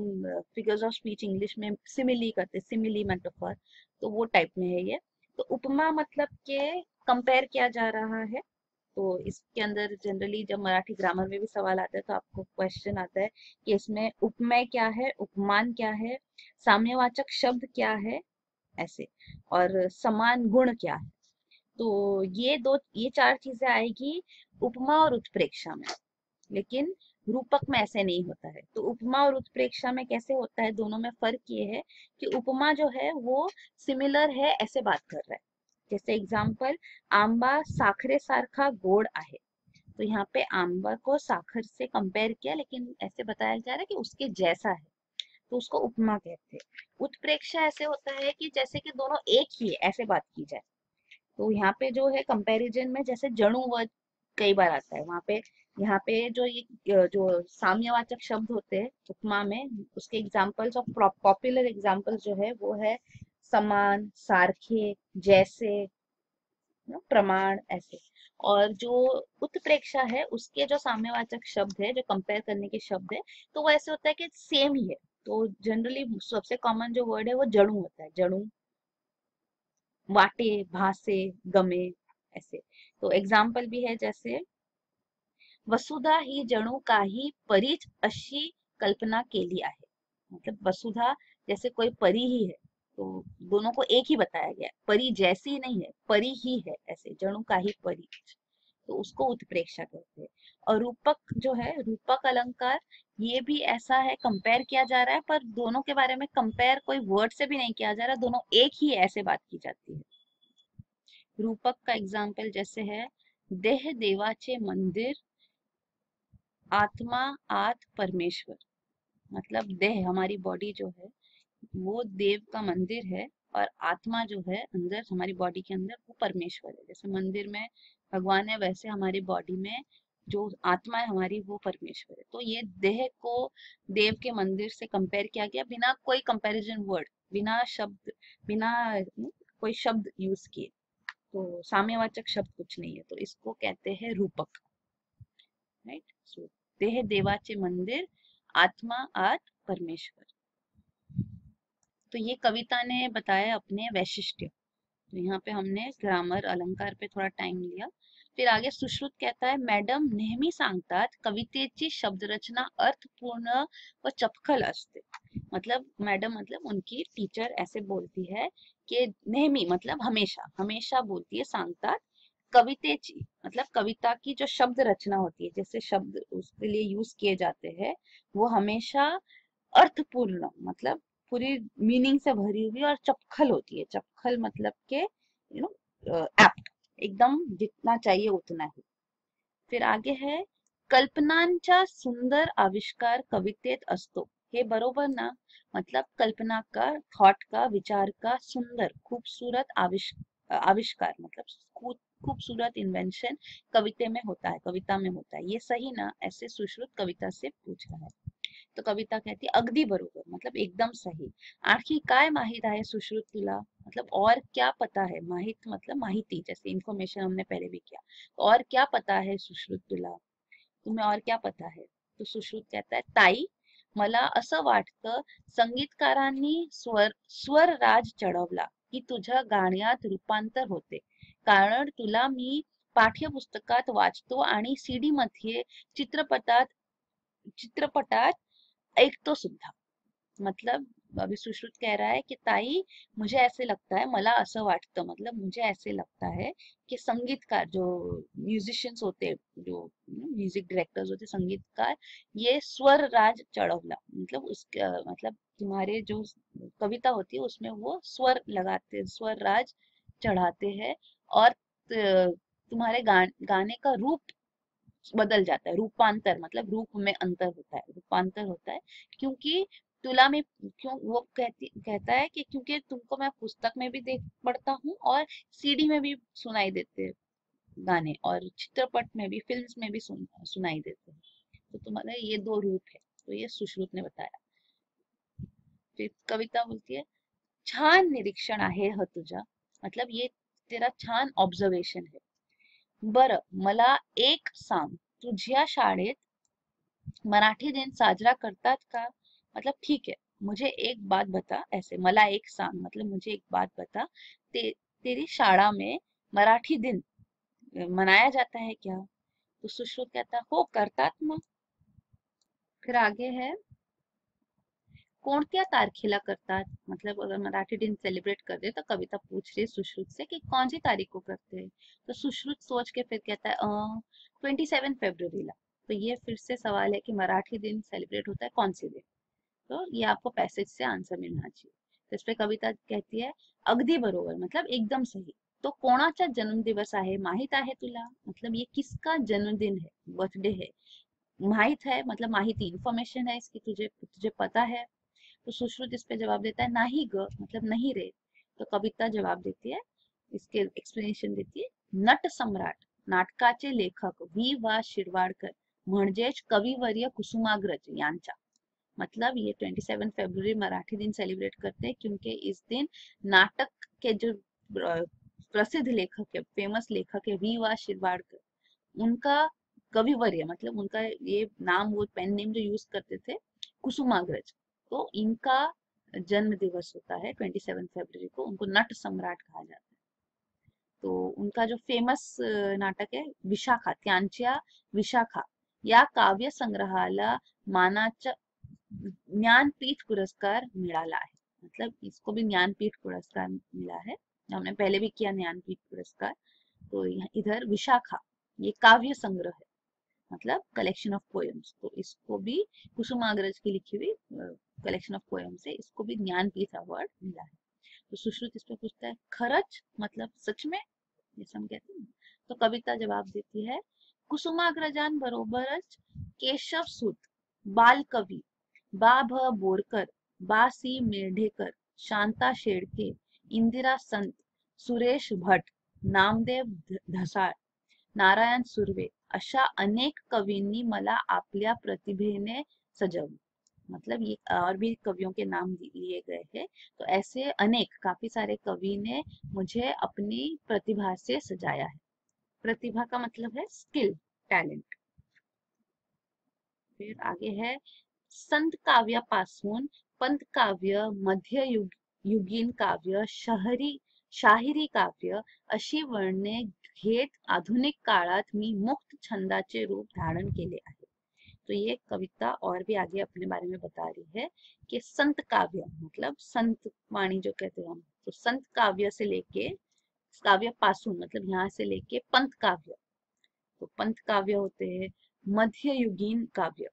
फिगर्स ऑफ़ स्पीच इंग्लिश में सिमिली करते सिमिली मेटाफर तो वो टाइप में है ये। तो उपमा मतलब के कंपेयर किया जा रहा है। तो इसके अंदर जनरली जब मराठी ग्रामर में भी सवाल आता है तो आपको क्वेश्चन आता है कि इसमें उपमय क्या है, उपमान क्या है, साम्यवाचक शब्द क्या है, ऐसे, और समान गुण क्या है। तो ये दो, ये चार चीज़ें आएगी उपमा और उत्प्रेक्षा में। लेकिन रूपक में ऐसे नहीं होता है। तो उपमा और उत्प्रेक्षा में कैसे होता है? दोनों में फ़र्क ये है कि उपमा जो है, वो सिमिलर है, ऐसे बात कर रहा है। जैसे एग्ज़ाम्पल आंबा साखरे सारखा गोड आहे। तो यहाँ पे आंबा को साखर से कंपेयर किया, लेकिन ऐसे बताया जा रहा है कि उसके जैसा है। तो उसको उपमा कहते हैं। उत्प्रेक्षा ऐसे होता है कि जैसे कि दोनों एक ही है, ऐसे बात की जाए। तो यहाँ पे जो है कंपैरिजन में जैसे जणु व कई बार आता है। वहाँ पे यहाँ पे जो ये, जो साम्यवाचक शब्द होते हैं, उपमा में, उसके एग्जाम्पल्स ऑफ़ पॉपुलर एग्जाम्पल्स जो है, वो है समान सारखे जैसे प्रमाण, ऐसे। और जो उत्प्रेक्षा है, उसके जो साम्यवाचक शब्द है, जो कंपेयर करने के शब्द है तो वो ऐसे होता है कि सेम ही है। तो जनरली सबसे कॉमन जो वर्ड है, वो जड़ू होता है, जड़ू। वाटे, भासे, गमे, ऐसे। तो एग्ज़ाम्पल भी है जैसे वसुधा ही जणू काही परीच अशी कल्पना केली आहे. मतलब वसुधा जैसे कोई परी ही है तो दोनों को एक ही बताया गया परी जैसी नहीं है, परी ही है, ऐसे जणु का ही परी तो उसको उत्प्रेक्षा कहते हैं। और रूपक जो है, रूपक अलंकार, ये भी ऐसा है कंपेयर किया जा रहा है, पर दोनों के बारे में कंपेयर कोई वर्ड से भी नहीं किया जा रहा, दोनों एक ही ऐसे बात की जाती है। रूपक का एग्ज़ाम्पल जैसे है, देह देवाचे मंदिर आत्मा, आत, परमेश्वर। मतलब देह, हमारी बॉडी जो है, वो देव का मंदिर है और आत्मा जो है अंदर, हमारी बॉडी के अंदर, वो परमेश्वर है। जैसे मंदिर में भगवान है, वैसे हमारी बॉडी में जो आत्मा है हमारी, वो परमेश्वर है। तो ये देह को देव के मंदिर से कंपेयर किया गया बिना कोई कंपैरिजन वर्ड बिना शब्द, बिना कोई शब्द यूज़ किए। तो साम्यवाचक शब्द कुछ नहीं है तो इसको कहते हैं रूपक। राइट देह देवाचे मंदिर, आत्मा आत परमेश्वर। तो ये कविता ने बताया अपने वैशिष्ट्य। तो यहाँ पे हमने ग्रामर, अलंकार पे थोड़ा टाइम लिया। फिर आगे सुश्रुत कहता है, मॅडम, नेहमी सांगतात, कवितेची शब्दरचना अर्थपूर्ण व चपखल असते. मतलब मैडम मतलब उनकी टीचर ऐसे बोलती है कि नेहमी मतलब हमेशा हमेशा बोलती है, सांगतात कवितेची मतलब कविता की जो शब्द रचना होती है, जैसे शब्द उसके लिए यूज़ किए जाते हैं, वो हमेशा अर्थपूर्ण मतलब पूरी मीनिंग से भरी हुई और चपखल होती है। चपखल मतलब के यू नो एप्ट एकदम जितना चाहिए उतना ही। फिर आगे है, कल्पनांचा सुंदर आविष्कार कवितेत असतो। हे बरोबर ना? मतलब कल्पना का थॉट का, विचार का सुंदर, खूबसूरत आविष्कार आविष्कार मतलब खूबसूरत इन्वेंशन कविते में होता है, कविता में होता है। ये सही ना, ऐसे सुश्रुत कविता से पूछ रहा है। तो कविता कहती है अगदी बरोबर मतलब एकदम सही। आणखी काय माहित आहे सुश्रुत तुला मतलब और क्या पता है? माहित मतलब माहिती, जैसे इन्फॉर्मेशन हमने पहले भी किया। तो और क्या पता है सुश्रुत तुला तुम्हें और क्या पता है? तो सुश्रुत कहता है, ताई, मला असं वाटतं संगीतकारांनी स्वर स्वर राज चढवला की तुझ्या गाण्यात रूपांतर होते. कारण तुला मी पाठ्यपुस्तकात वाचतो आणि सीडी मध्ये चित्रपटात चित्रपटात एक तो सुद्धा. मतलब अभी सुश्रुत कह रहा है कि, ताई, मुझे ऐसे लगता है, मला असं वाटतं मतलब मुझे ऐसे लगता है कि संगीतकार जो म्यूजिशियंस होते, जो म्यूज़िक डायरेक्टर्स होते, संगीतकार, ये स्वर राज चढ़वला मतलब उसके मतलब तुम्हारे जो कविता होती है, उसमें वो स्वर लगाते स्वर राज चढ़ाते हैं और तुम्हारे गा, गाने का रूप बदल जाता है रूपांतर मतलब रूप में अंतर होता है रूपांतर होता है क्योंकि तुला में क्यों वो कहती कहता है कि क्योंकि तुमको मैं पुस्तक में भी देख पढ़ता हूँ और सीडी में भी सुनाई देते गाने और चित्रपट में भी फिल्म्स में भी सुन, सुनाई देते हैं। तो तुम्हारे ये दो रूप है तो ये सुश्रुत ने बताया। फिर कविता बोलती है छान निरीक्षण आहे तुझा मतलब ये तेरा छान ऑब्जर्वेशन है. बर मला एक सांग. तुझ्या शाळेत मराठी दिन साजरा करतात का? मतलब ठीक है मुझे एक बात बता ऐसे. मला एक सांग. मतलब मुझे एक बात बता. ते, तेरी शाळा में मराठी दिन मनाया जाता है क्या? तो सुश्रुत कहता हो करतात ना. फिर आगे है कोणत्या तारखेला करतात? मतलब अगर मराठी दिन सेलिब्रेट कर दे तो कविता पूछ रही है सुश्रुत से कि कौन सी तारीख को करते हैं? तो सुश्रुत सोच के फिर कहता है ट्वेंटी सेवन फेब्रवरी ला। तो ये फिर से सवाल है कि मराठी दिन सेलिब्रेट होता है कौन सी दिन? तो ये आपको पैसेज से आंसर मिलना चाहिए। तो इस पे कविता कहती है, अगदी बरोबर मतलब एकदम सही। तो कोणाचा जन्मदिवस आहे? माहित आहे तुला? मतलब ये किसका जन्मदिन है? बर्थडे है। माहित है? मतलब माहिती इंफॉर्मेशन है इसकी, तुझे तुझे पता है? तो सुश्रुत इस पे जवाब देता है नाही ग मतलब नहीं रे। तो कविता जवाब देती है, इसके एक्सप्लेनेशन देती है, नट सम्राट, नाटकाचे लेखक, वी वा शिरवाडकर, म्हणजेच कविवर्य कुसुमाग्रज यांचा. मतलब ये 27 फरवरी मराठी दिन सेलिब्रेट करते हैं, क्योंकि इस दिन नाटक के जो प्रसिद्ध लेखक है फ़ेमस लेखक है वी वा शिरवाडकर, उनका कविवर्य मतलब उनका ये नाम, वो पेन नेम जो यूज़ करते थे, कुसुमाग्रज। तो इनका जन्म दिवस होता है 27 फरवरी को, उनको नट सम्राट कहा जाता है। तो उनका जो फ़ेमस नाटक है, विशाखा त्यांच्या विशाखा या काव्य संग्रहाला मानाचा, ज्ञानपीठ पुरस्कार मिला ला है मतलब इसको भी ज्ञानपीठ पुरस्कार मिला है। हमने पहले भी किया ज्ञानपीठ पुरस्कार। तो इधर विशाखा, ये काव्य संग्रह है। मतलब कलेक्शन ऑफ़ पोएम्स तो इसको भी कुसुमाग्रज की लिखी हुई कलेक्शन ऑफ़ पोएम से इसको भी ज्ञानपीठ अवार्ड मिला है। तो सुश्रुत इस पर पूछता है, खरच मतलब सच में? जैसे हम कहते हैं तो कविता जवाब देती है कुसुमाग्रजान बरोबरच केशव सूत, बाल कवी, बा भ बोरकर, बा सी मेढेकर, शांता शेडके, इंदिरा संत, सुरेश भट्ट, नामदेव धसाळ नारायण सुर्वे अशा अनेक कवींनी मला आपल्या प्रतिभेने सजवलं. मतलब ये, और भी कवियों के नाम लिए गए हैं. तो ऐसे अनेक, काफ़ी सारे कवि ने मुझे अपनी प्रतिभा से सजाया है। प्रतिभा का मतलब है स्किल टैलेंट फिर आगे है, संत काव्य काव्यापासून पंत काव्य, मध्य युग, युगीन काव्य, शहरी, शाहिरी काव्य अशी वर्णे घेत आधुनिक काळात मी मुक्त छंदाचे रूप धारण केले आहे. तो ये कविता और भी आगे अपने बारे में बता रही है कि संत काव्य मतलब संत वाणी जो कहते हैं हम तो संत काव्य से लेके, काव्य पासुन मतलब यहाँ से लेके पंत काव्य तो पंत काव्य होते हैं मध्य युगीन काव्य,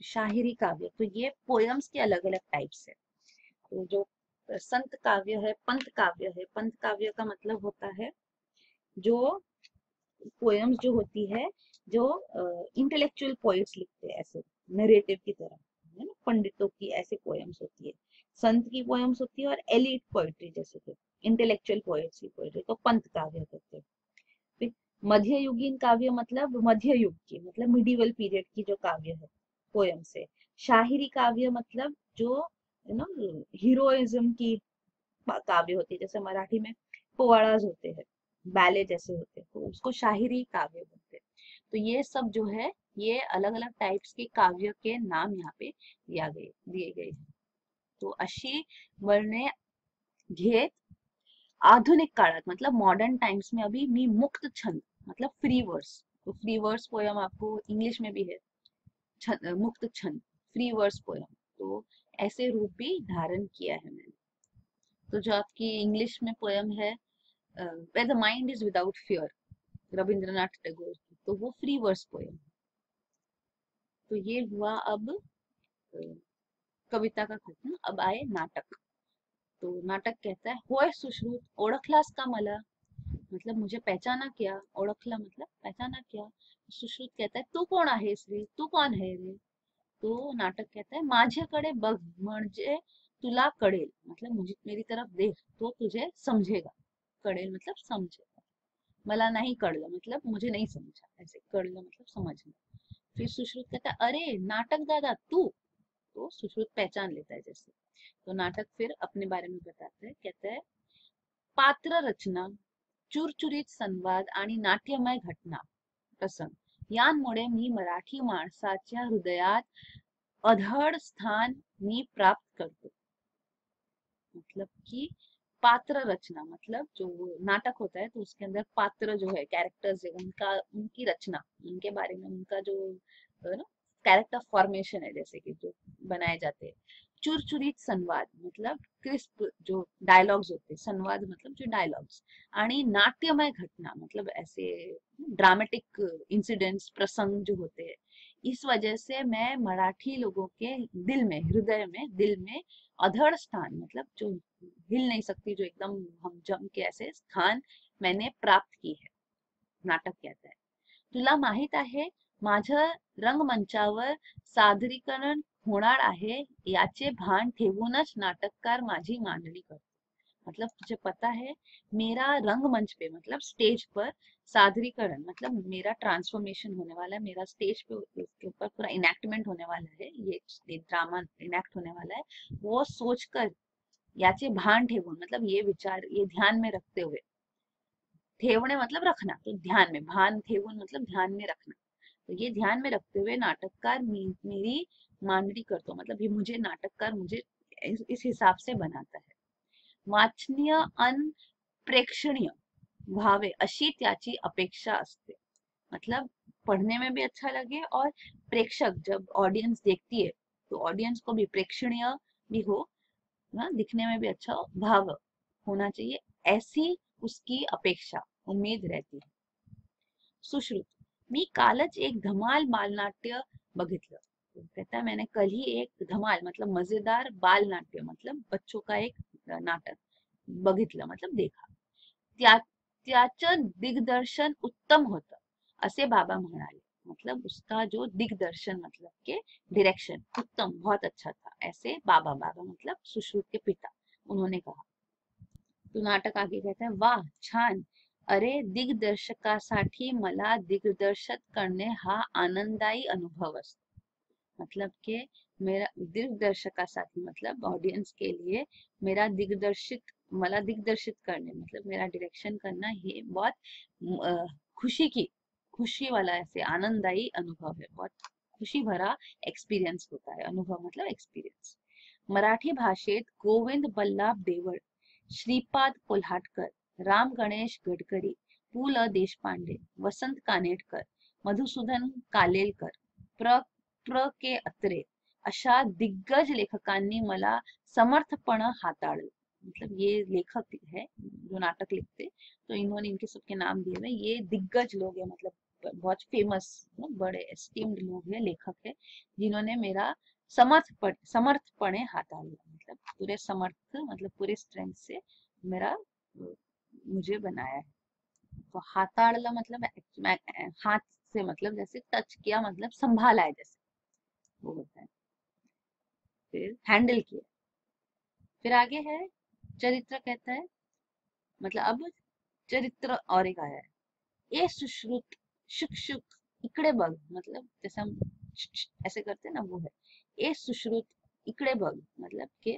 शाहिरी काव्य तो ये पोयम्स के अलग अलग टाइप्स है। तो जो संत काव्य है, पंत काव्य है, पंत काव्य का मतलब होता है जो पोयम्स जो होती है, जो इंटेलेक्चुअल पोइट्स लिखते हैं ऐसे नरेटिव की तरह, है ना? पंडितों की ऐसे पोयम्स होती है। संत की पोयम्स होती है और एलिट पोइट्री जैसे कि इंटेलेक्चुअल पोएट्स की पोएट्री तो पंत काव्य कहते हैं। मध्य काव्य मतलब मध्य युग की मतलब मिडिवल पीरियड की जो काव्य है पोयम से शाहिरी काव्य मतलब जो नो हीरोइज्म की काव्य होती है, जैसे मराठी में पोवाड़ाज होते हैं। बैले जैसे होते हैं तो उसको शाहिरी काव्य बोलते हैं। तो ये सब जो है ये अलग अलग टाइप्स के काव्य के नाम यहाँ पे दिया गए दिए गए तो अशी वर्णे घेत आधुनिक काळात मतलब मॉडर्न टाइम्स में अभी मी मुक्त छंद मतलब फ्री वर्स तो फ्री वर्स पोयम आपको इंग्लिश में भी है छंद, मुक्त छंद फ्री वर्स पोयम तो ऐसे रूप भी धारण किया है मैंने। तो जो आपकी इंग्लिश में पोयम है where the mind is without fear Rabindranath Tagore तो वो फ्री वर्स पोयम है। तो ये हुआ अब कविता का खत्म, अब आए नाटक। तो नाटक कहता है होय सुश्रुत ओळखलास का मला। मतलब मुझे पहचाना क्या? ओळखला मतलब पहचाना क्या? सुश्रुत कहता है, तू कोण आहेस रे तू कौन है रे? तो नाटक कहता है माझ्याकडे बघ, म्हणजे तुला कळेल। मतलब मुझे, मेरी तरफ़ देख तो तुझे समझेगा. कळेल मतलब समझेगा मला नहीं कड़ल मतलब मुझे नहीं समझा. ऐसे कळलं मतलब समझना फिर सुश्रुत कहता, अरे, नाटक दादा, तू? तो सुश्रुत पहचान लेता है जैसे. तो नाटक फिर अपने बारे में बताते हैं. कहते हैं, पात्र रचना, चुरचुरीत संवाद आणि नाट्यमय घटना, प्रसंग. यांमुळे मी मराठी माणसाच्या हृदयात अधड स्थान मी प्राप्त करतो. मतलब कि पात्र रचना मतलब जो नाटक होता है तो उसके अंदर पात्र जो है कैरेक्टर्स है, उनका, उनकी रचना, उनके बारे में, उनका जो ना कैरेक्टर फॉर्मेशन है, जैसे कि जो बनाए जाते हैं। चुरचुरीत संवाद मतलब क्रिस्प जो डायलॉग्स होते हैं, संवाद मतलब जो डायलॉग्स आणि नाट्यमय घटना मतलब ऐसे ड्रामेटिक इंसिडेंट्स प्रसंग जो होते हैं इस वजह से मैं मराठी लोगों के दिल में, हृदय में, दिल में अधड़ स्थान मतलब जो हिल नहीं सकती, जो एकदम हम जम के ऐसे स्थान मैंने प्राप्त की है। नाटक कहता है तुला माहित आहे, माझं रंगमंचावर सादरीकरण होणार आहे, याचे भान ठेवूनच नाटककार माझी मांडणी करतो. मतलब तुझे पता है, मेरा रंगमंच पे मतलब स्टेज पर सादरीकरण मतलब मेरा ट्रांसफॉर्मेशन होने वाला है, मेरा स्टेज पे उसके ऊपर पूरा इनेक्टमेंट होने वाला है, ये ड्रामा इनेक्ट होने वाला है, वो सोचकर, याचे भान ठेवून मतलब ये विचार, ये ध्यान में रखते हुए, ठेवणे मतलब रखना तो ध्यान में, भान ठेवून मतलब ध्यान में रखना तो ये ध्यान में रखते हुए नाटककार मेरी मांडणी करतो मतलब ये मुझे नाटककार मुझे इस हिसाब से बनाता है। वाचनीय अन प्रेक्षणीय भावे अशी त्याची अपेक्षा असते. मतलब पढ़ने में भी अच्छा लगे और प्रेक्षक जब ऑडियंस देखती है तो ऑडियंस को भी प्रेक्षणीय भी हो, ना, दिखने में भी अच्छा भाव होना चाहिए, ऐसी उसकी अपेक्षा, उम्मीद रहती है। सुश्रुत, मी कालच एक धमाल बालनाट्य बघितलं. कहता है, मैंने कल ही एक धमाल मतलब मज़ेदार बाल नाट्य मतलब बच्चों का एक नाटक बघितलं मतलब देखा. त्या दिग्दर्शन उत्तम होतं, असे बाबा म्हणाले. मतलब उसका जो दिग्दर्शन मतलब के डायरेक्शन उत्तम, बहुत अच्छा था, ऐसे बाबा बाबा मतलब सुश्रुत के पिता, उन्होंने कहा. तो नाटक आगे कहते हैं, वाह, छान. अरे, दिग्दर्शकासाठी मला दिग्दर्शित करणे हा आनंदायी अनुभव मतलब के मेरा दिग्दर्शकासाठी मतलब ऑडियंस के लिए मेरा दिग्दर्शित, मला दिग्दर्शित करने मतलब मेरा डायरेक्शन करना ये बहुत खुशी की, खुशी वाला ऐसे आनंददायी अनुभव है। बहुत खुशी भरा एक्सपीरियंस होता है, अनुभव मतलब एक्सपीरियंस मराठी भाषेत गोविंद बल्लाभ देवळ, श्रीपाद कोल्हाटकर, राम गणेश गडकरी, पु ल देशपांडे, वसंत कानेटकर, मधुसूदन कालेलकर, प्र प्र के अत्रे अशा दिग्गज लेखकांनी मला समर्थपणे हाताळलं. मतलब ये लेखक है, जो नाटक लिखते तो इन्होंने इनके सबके नाम दिए हुए ये दिग्गज लोग है मतलब बहुत फ़ेमस बड़े एस्टीम्ड लोग है, लेखक है, जिन्होंने मेरा समर्थ समर्थपणे हाताळला. मतलब पूरे समर्थ मतलब पूरे स्ट्रेंथ से मेरा, मुझे बनाया है। तो हाथाड़ला मतलब हाथ से मतलब जैसे टच किया मतलब संभाला है जैसे। वो होता है। फिर हैंडल किया। फिर आगे है, चरित्र कहता है मतलब अब चरित्र और एक आया है। ए सुश्रुत, शुक शुक, इकड़े बग मतलब जैसे हम ऐसे करते ना, वो है। ए सुश्रुत, इकड़े बग मतलब के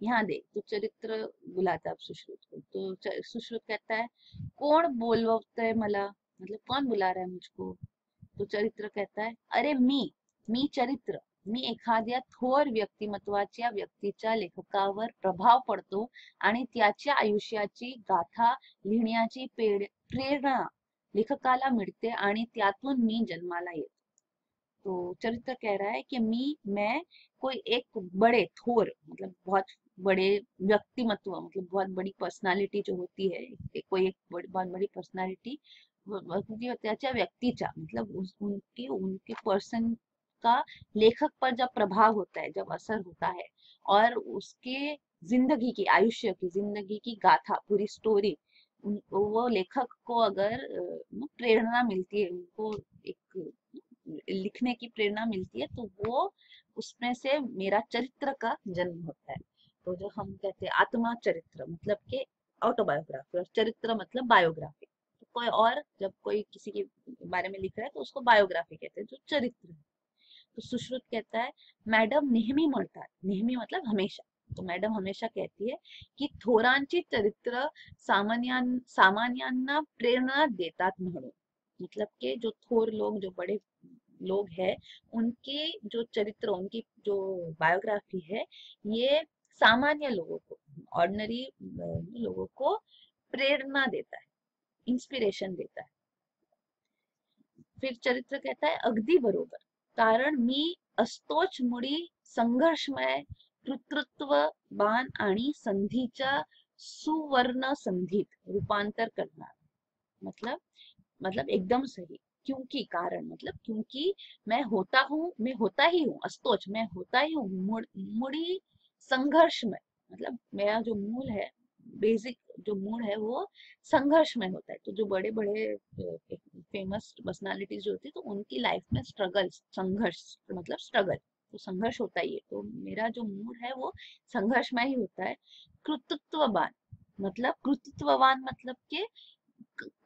यहाँ देख तो चरित्र बुलाता है अब सुश्रुत को। तो सुश्रुत कहता है, कौन बोलवतय मला? मतलब कौन बुला रहा है मुझको? तो चरित्र कहता है, अरे मी मी चरित्र। मी एखाद्या थोर व्यक्तिमत्वाच्या व्यक्तीच्या लेखकावर प्रभाव पडतो आणि त्याच्या आयुष्याची गाथा लिहिण्याची प्रेरणा लेखकाला मिळते आणि त्यातून मी जन्माला येतो. तो चरित्र कह रहा है कि मी, मैं कोई एक बड़े थोर मतलब बहुत बड़े व्यक्तिमत्व मतलब बहुत बड़ी पर्सनालिटी जो होती है कोई एक बड़ी, बहुत बड़ी पर्सनालिटी त्याच्या व्यक्तीच्या मतलब उनके उनके पर्सन का लेखक पर जब प्रभाव होता है, जब असर होता है और उसके ज़िंदगी की, आयुष्य की, ज़िंदगी की गाथा, पूरी स्टोरी वो लेखक को अगर प्रेरणा मिलती है, उनको एक लिखने की प्रेरणा मिलती है तो वो उसमें से मेरा चरित्र का जन्म होता है। तो जो हम कहते हैं आत्मा चरित्र मतलब के ऑटोबायोग्राफी और चरित्र मतलब बायोग्राफी तो कोई और जब कोई किसी के बारे में लिख रहा है तो उसको बायोग्राफी कहते हैं, जो चरित्र है। तो सुश्रुत कहता है, मैडम, नेहमी म्हणतात नेहमी मतलब हमेशा। तो मैडम हमेशा कहती है की थोरांची चरित्र सामान्यां सामान्यांना प्रेरणा म्हणून. मतलब के जो थोर लोग, जो बड़े लोग हैं, उनके जो चरित्र, उनकी जो बायोग्राफी है, ये सामान्य लोगों को ऑर्डनरी लोगों को प्रेरणा देता है इंस्पिरेशन देता है। फिर चरित्र कहता है अगदी बरोबर। कारण मी अस्तोच मुडी संघर्षमय बान आणि संधीच्या सुवर्ण संधीत रूपांतर करणार. मतलब मतलब एकदम सही. क्योंकि कारण मतलब क्योंकि मैं होता हूँ, मैं होता ही हूँ, अस्तोच, मैं होता ही हूँ, मुड़ी संघर्ष में मतलब मेरा जो मूल है बेसिक जो मूड है वो संघर्ष में होता है। तो जो बड़े बड़े फ़ेमस पर्सनालिटीज जो होती है तो उनकी लाइफ में स्ट्रगल संघर्ष मतलब स्ट्रगल तो संघर्ष होता ही है। तो मेरा जो मूड है वो संघर्ष में ही होता है। कृतित्ववान मतलब कृतित्ववान मतलब के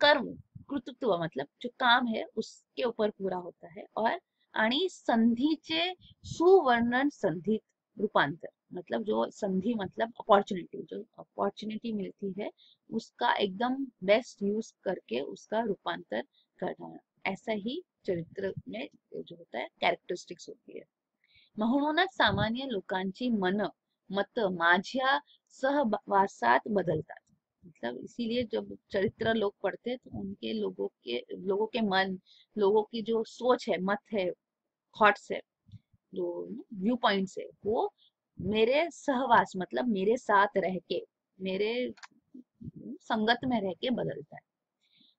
कर्म कृतित्व मतलब जो काम है उसके ऊपर पूरा होता है और आणि संधीचे सुवर्णन संधीत रूपांतर। मतलब जो संधि मतलब अपॉर्चुनिटी जो अपॉर्चुनिटी मिलती है, उसका एकदम बेस्ट यूज़ करके उसका रूपांतर करना। ऐसा ही चरित्र में जो होता है कैरेक्टरिस्टिक्स होती है। म्हणूनच सामान्य लोकांची मन, मत, माझ्या सहवासात बदलतात। मतलब इसीलिए जब चरित्र लोग पढ़ते हैं तो उनके लोगों के लोगों के मन, लोगों की जो सोच है, मत है थॉट्स है, जो व्यू पॉइंट्स है, वो मेरे सहवास मतलब मेरे साथ रह के, मेरे संगत में रह के बदलता है।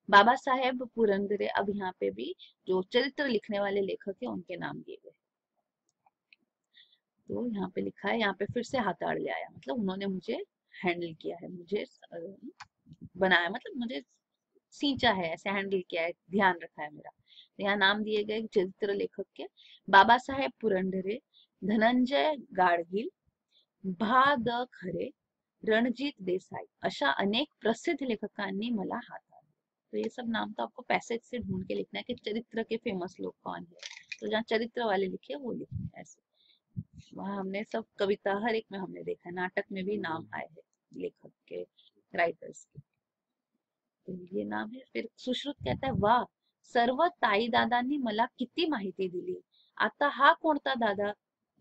बाबा साहेब पुरंदरे अब यहाँ पे भी जो चरित्र लिखने वाले लेखक है, उनके नाम दिए गए। तो यहाँ पे लिखा है, यहाँ पे फिर से हाथाड़ ले आया। मतलब उन्होंने मुझे हैंडल किया है, मुझे बनाया मतलब मुझे सींचा है, ऐसे हैंडल किया है, ध्यान रखा है मेरा। यहाँ नाम दिए गए चरित्र लेखक के, बाबा साहेब पुरंदरे धनंजय गाडगिल भा द खरे, रणजीत देसाई अशा अनेक प्रसिद्ध लेखकांनी मला हाथ तो ये सब नाम तो आपको पैसेज से ढूंढ के लिखना है कि चरित्र के फ़ेमस लोग कौन है? तो जहाँ चरित्र वाले लिखे वो लिखे ऐसे। वहाँ हमने सब कविता हर एक में हमने देखा नाटक में भी नाम आए हैं लेखक के राइटर्स के। तो ये नाम है। फिर सुश्रुत कहता है, वाह, सर्व ताई दादांनी मला किती माहिती दिली. आता हा कोणता दादा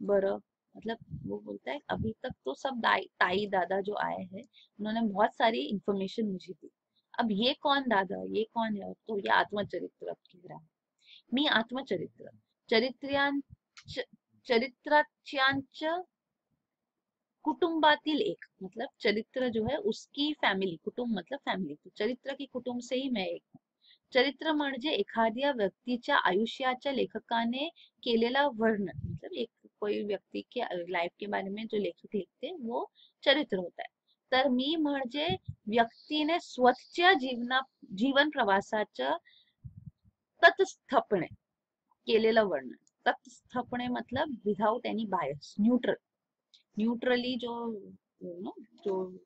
बरं मतलब वो बोलता है, अभी तक तो सब ताई दादा जो आए हैं, उन्होंने बहुत सारी इंफॉर्मेशन मुझे दी। अब ये कौन दादा, ये कौन है? तो ये आत्मचरित्र कह रहा है। मी आत्मचरित्र। चरित्र्यांच चरित्राच्यांच एक मतलब चरित्र जो है, उसकी फॅमिली कुटुंब मतलब फॅमिली तो चरित्र की कुटुंब से ही मैं एक हूँ। चरित्र म्हणजे एखाद्या व्यक्तीच्या आयुष्याच्या लेखकाने केलेला वर्णन मतलब एक कोई व्यक्ति के लाइफ के बारे में जो लेखक लिखते वो चरित्र होता है। तर मी म्हणजे व्यक्तीने स्वतःच्या जीवना, जीवन प्रवासाचं तत्स्थपणे केलेलं वर्णन. तत्स्थपणे मतलब without any bias neutral neutrally जो, नो, जो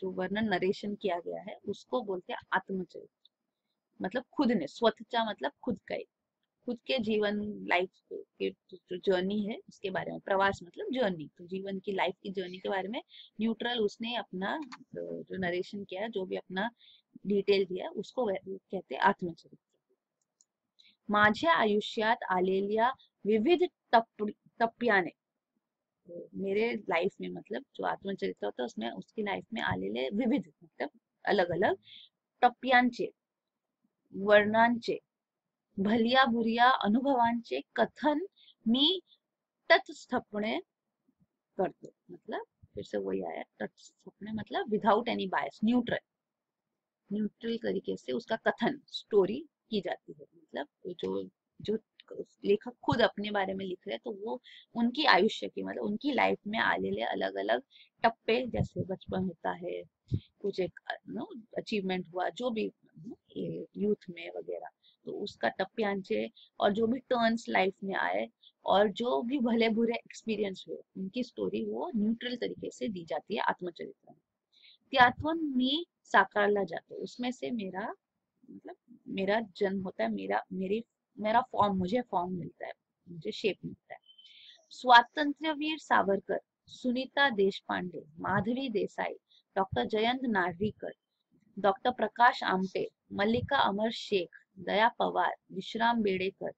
जो वर्णन नरेशन किया गया है, उसको बोलते हैं आत्मचरित्र. मतलब खुद ने स्वतः मतलब खुद का खुद के जीवन लाइफ के जो जर्नी है, उसके बारे में, प्रवास मतलब जर्नी तो जीवन की लाइफ की जर्नी के बारे में न्यूट्रल उसने अपना, जो नरेशन किया, जो भी अपना डिटेल दिया, उसको कहते हैं आत्मचरित्र। माझ्या आयुष्यात आलेल्या विविध टप टप्प्याने मेरे लाइफ में मतलब जो आत्मचरित्र होता है, उसमें, उसकी लाइफ में आलेले विविध मतलब अलग अलग टप्प्यांचे वर्णांचे भलिया बुरिया अनुभवांचे कथन मी तत्स्थपणे करतो. मतलब फिर से वही आया, तत्स्थपणे मतलब without any bias neutral neutral तरीके से उसका कथन स्टोरी की जाती है। मतलब जो जो लेखक खुद अपने बारे में लिख रहे हैं तो वो उनकी आयुष्य की मतलब उनकी लाइफ में आलेले अलग अलग टप्पे, जैसे बचपन होता है, कुछ एक नो अचीवमेंट हुआ, जो भी यूथ में वगैरह। तो उसका टप्प्यांचे और जो भी टर्न्स लाइफ में आए और जो भी भले बुरे एक्सपीरियंस हुए, उनकी स्टोरी वो न्यूट्रल तरीके से दी जाती है आत्मचरित्र में। त्यातून मी साकारला जातो उसमें से मेरा मतलब मेरा जन्म होता है, मेरा, मेरी, मेरा फॉर्म मुझे फॉर्म मिलता है, मुझे शेप मिलता है। स्वातंत्र्यवीर सावरकर, सुनीता देशपांडे, माधवी देसाई डॉक्टर जयंत नार्वीकर डॉक्टर प्रकाश आमटे, मल्लिका अमर शेख दया पवार विश्राम बेडेकर,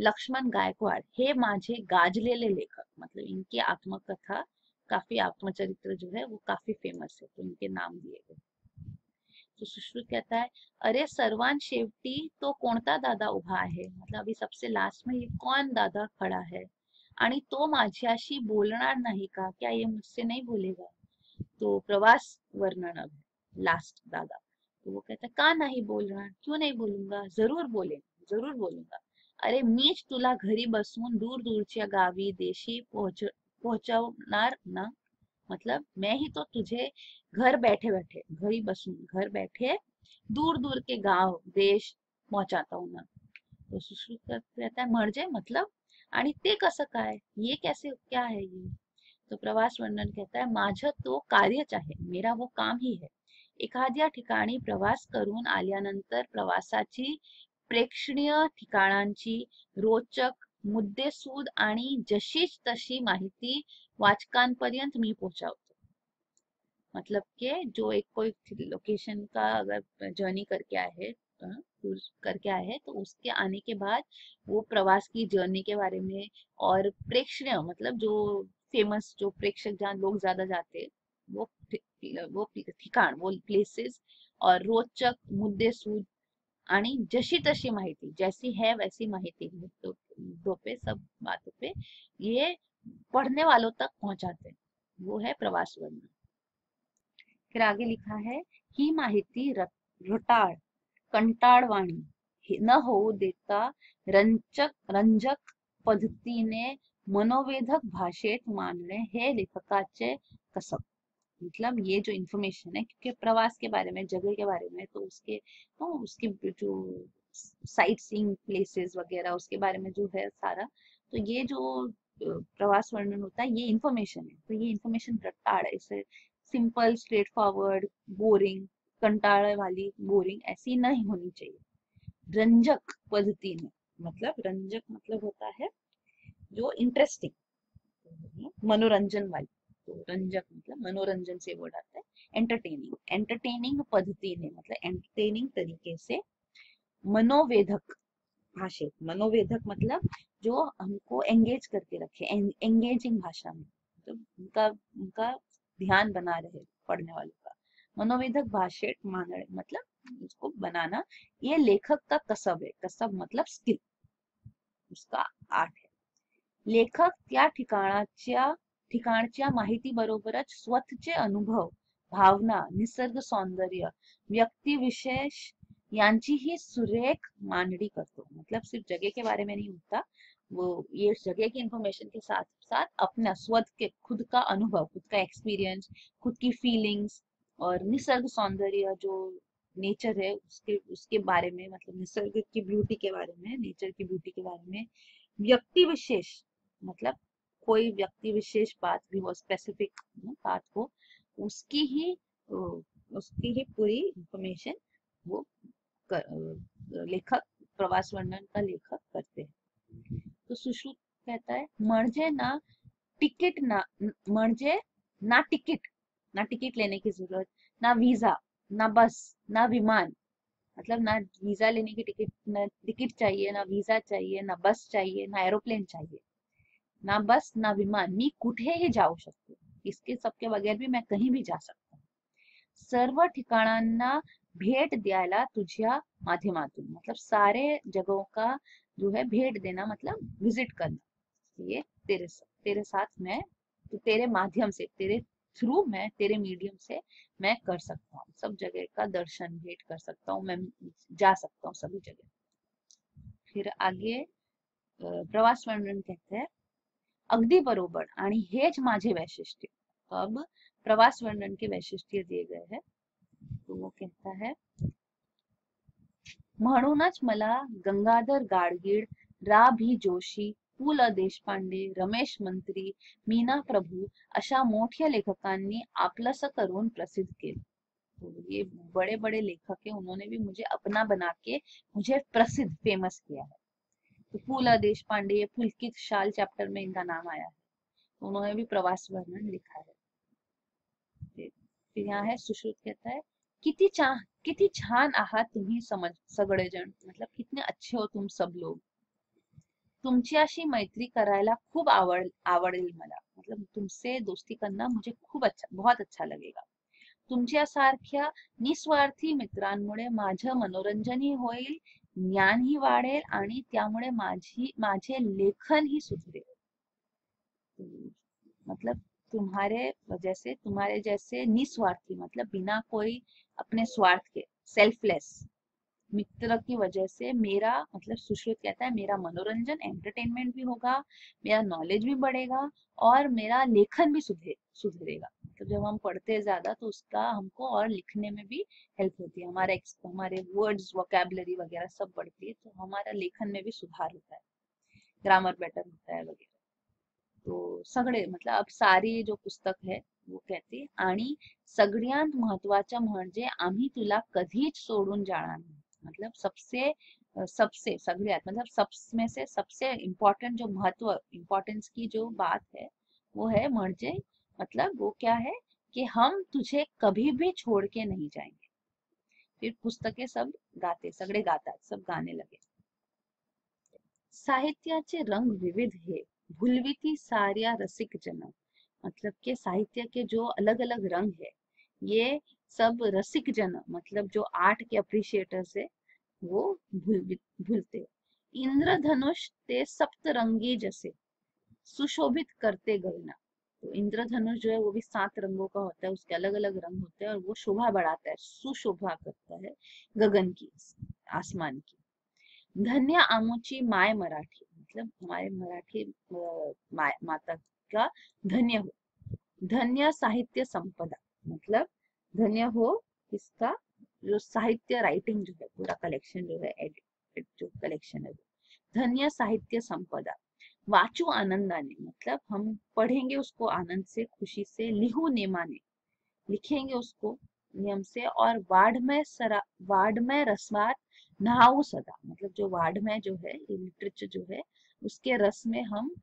लक्ष्मण गायकवाड हे माझे गाजलेले लेखक. मतलब इनकी आत्मकथा काफ़ी आत्मचरित्र जो है वो काफ़ी फ़ेमस है तो इनके नाम दिए गए। तो सुश्रुत कहता है, अरे सर्वान शेवटी तो कोणता दादा उभा आहे? मतलब अभी सबसे लास्ट में ये कौन दादा खड़ा है? आणि तो माझ्याशी बोलणार नाही का? क्या ये मुझसे नहीं बोलेगा? तो प्रवास वर्णन अब लास्ट दादा। तो वो कहता है, का नहीं बोल रहा, क्यों नहीं बोलूँगा? ज़रूर बोले, ज़रूर बोलूँगा। अरे मीच तुला घरी बसून दूर दूरच्या गावी देशी पोहोच पोहोचवणार ना? मतलब मैं ही तो तुझे घर बैठे बैठे, घरी बसून घर बैठे दूर दूर के गाँव, देश पहुंचाता हूँ ना? तो रहता है म्हणजे मतलब? ते कसं काय? ये कैसे, क्या है ये? तो प्रवास वर्णन कहता है, माझं तो कार्य चाहे मेरा वो काम ही है एखाद्या ठिकाणी प्रवास करून आल्यानंतर प्रवासाची प्रेक्षणीय ठिकाणांची रोचक, मुद्देसूद आणि जशीच तशी माहिती वाचकांपर्यंत मी पोहोचवतो. मतलब के जो एक कोई लोकेशन का अगर जर्नी करके आए है करके आए हैं तो उसके आने के बाद वो प्रवास की जर्नी के बारे में और प्रेक्षणीय मतलब जो फ़ेमस जो प्रेक्षक जहाँ लोग ज़्यादा जाते वो वो ठिकाण, वो प्लेसेस और रोचक मुद्दे सूद आणि जशी तशी माहिती, जैसी है वैसी माहिती पे, सब बातों पे ये पढ़ने वालों तक पहुंचाते वो है प्रवास वर्णन फिर आगे लिखा है, ही माहिती रटाळ कंटाळवाणी न होऊ देता रंजक रंजक पद्धतीने मनोवेधक भाषेत मांडणे हे लेखकाचे कसब। मतलब ये जो इन्फॉर्मेशन है, क्योंकि प्रवास के बारे में, जगह के बारे में तो उसके तो उसके जो साइट सीइंग प्लेसेस वगैरह, उसके बारे में जो है सारा तो ये जो प्रवास वर्णन होता है, ये इन्फॉर्मेशन है। तो ये इन्फॉर्मेशन रट्टाड़ इसे सिंपल स्ट्रेट फॉरवर्ड बोरिंग कंटाड़े वाली बोरिंग ऐसी नहीं होनी चाहिए। रंजक पद्धति में मतलब रंजक मतलब होता है जो इंटरेस्टिंग मनोरंजन वाली। तो रंजक मतलब मनोरंजन से वर्ड आता है। एंटरटेनिंग एंटरटेनिंग पद्धति ने मतलब एंटरटेनिंग तरीके से मनोवेधक भाषित मनोवेधक मतलब जो हमको एंगेज करके रखे एंगेजिंग भाषा में तो उनका उनका ध्यान बना रहे पढ़ने वालों का। मनोवेदक भाषेट मानड़ मतलब उसको बनाना, ये लेखक का कसब है। कसब मतलब स्किल उसका आर्ट है। लेखक त्या ठिकाणाच्या ठिकाणच्या माहिती बरोबरच स्वतःचे अनुभव, भावना, निसर्ग सौंदर्य व्यक्ति विशेष यांची ही सुरेख मांडणी करतो. मतलब सिर्फ़ जगह के बारे में नहीं होता, वो ये जगह की इंफॉर्मेशन के साथ साथ अपना स्वद के, खुद का अनुभव, खुद का एक्सपीरियंस खुद की फीलिंग्स और निसर्ग सौंदर्य जो नेचर है, उसके उसके बारे में मतलब निसर्ग की ब्यूटी के बारे में नेचर की ब्यूटी के बारे में व्यक्ति विशेष मतलब कोई व्यक्ति विशेष बात भी हो स्पेसिफिक बात हो उसकी ही उसकी ही पूरी इंफॉर्मेशन वो कर, लेखक प्रवास वर्णन का लेखक करते हैं। तो सुश्रुत कहता है मर्जे ना टिकट ना मर्जे ना टिकट ना टिकट लेने की ज़रूरत ना वीज़ा ना बस ना विमान मतलब ना वीज़ा लेने की टिकट ना टिकट चाहिए ना वीज़ा चाहिए ना बस चाहिए ना एरोप्लेन चाहिए। ना बस, ना विमान, मी कुठेही ही जाऊ शकते. इसके सबके बगैर भी मैं कहीं भी जा सकता सर्व ठिकाणांना भेट द्यायला तुझ्या माध्यमातून. मतलब सारे जगहों का जो है भेंट देना मतलब विज़िट करना. ये तेरे तेरे साथ मैं तो तेरे माध्यम से, तेरे थ्रू मैं, तेरे मीडियम से मैं कर सकता हूँ. सब जगह का दर्शन, भेंट कर सकता हूँ. मैं जा सकता हूँ सभी जगह. फिर आगे प्रवास वर्णन कहते हैं. अगदी बरोबर. आणि हेच माझे वैशिष्ट्य. तो अब प्रवास वर्णन के वैशिष्ट्य दिए गए हैं. तो वो कहता है, म्हणूनच मला गंगाधर गाडगीळ, रा भी जोशी, पु ल देशपांडे, रमेश मंत्री, मीना प्रभू अशा मोठ्या लेखकांनी आपलस करून प्रसिद्ध केलं. तो ये बड़े बड़े लेखक है. उन्होंने भी मुझे अपना बना के मुझे प्रसिद्ध फ़ेमस किया है. फूल देश पांडे पुलकित शाल चैप्टर में इनका नाम आया है? तो उन्होंने भी प्रवास वर्णन लिखा है। फिर यहाँ है, सुश्रुत कहता है किती चा किती छान आहात तुम्ही समज सगळेजण मतलब कितने अच्छे हो तुम सब लोग। तुमची मैत्री करायला खूब आवड, आवडेल मला मतलब तुमसे दोस्ती करना मुझे खूब अच्छा बहुत अच्छा लगेगा। तुमच्यासारख्या निस्वार्थी मित्रांमुळे माझं मनोरंजनही होईल ज्ञानही वाढेल आणि त्यामुळे माझी, माझे लेखन ही सुधरेल. मतलब तुम्हारे वजह से तुम्हारे जैसे निस्वार्थी मतलब बिना कोई अपने स्वार्थ के सेल्फलेस मित्र की वजह से मेरा मतलब सुश्रुत कहता है, मेरा मनोरंजन एंटरटेनमेंट भी होगा, मेरा नॉलेज भी बढ़ेगा और मेरा लेखन भी सुधरे, सुधरेगा। तो जब हम पढ़ते हैं ज़्यादा तो उसका हमको और लिखने में भी हेल्प होती है। हमारे हमारे वर्ड्स वोकेबलरी वगैरह सब बढ़ती है तो हमारा लेखन में भी सुधार होता है। ग्रामर बेटर होता है वगैरह। तो सगळे मतलब अब सारी जो पुस्तक है, वो कहते आणि सगळ्यात महत्वाचं म्हणजे आम्ही तुला कधीच सोडून जाणार नाही. मतलब सबसे सबसे सगळ्यात मतलब सब में से सबसे इम्पोर्टेंट जो महत्व इम्पोर्टेंस की जो बात है, वो है मर्जे मतलब वो क्या है कि हम तुझे कभी भी छोड़ के नहीं जाएँगे। फिर पुस्तकें सब गाते सगळे गातात सब गाने लगे। साहित्याचे रंग विविध है, भूलविती सारिया रसिक जन। मतलब के साहित्य के जो अलग अलग रंग है, ये सब रसिक जन मतलब जो आर्ट के अप्रिशिएटर्स है, वो भूल भूलते। इंद्रधनुष ते सप्तरंगी जैसे, सुशोभित करते गए ना तो इंद्रधनुष जो है वो भी सात रंगों का होता है, उसके अलग अलग रंग होते हैं और वो शोभा बढ़ाता है, सुशोभा करता है गगन की, आसमान की। धन्य आमोची माय मराठी मतलब हमारे मराठी माता का धन्य हो, धन्य साहित्य संपदा मतलब धन्य हो इसका जो साहित्य राइटिंग जो है, पूरा कलेक्शन जो है एडिट जो कलेक्शन है धन्य साहित्य संपदा। वाचु आनंदाने मतलब हम पढ़ेंगे उसको आनंद से, खुशी से, लिहू नेमाने लिखेंगे उसको नियम से, और वार्ड सरा, वार्ड में नहाऊ सदा मतलब जो वार्ड जो है, ये लिटरेचर जो है, उसके रस में हम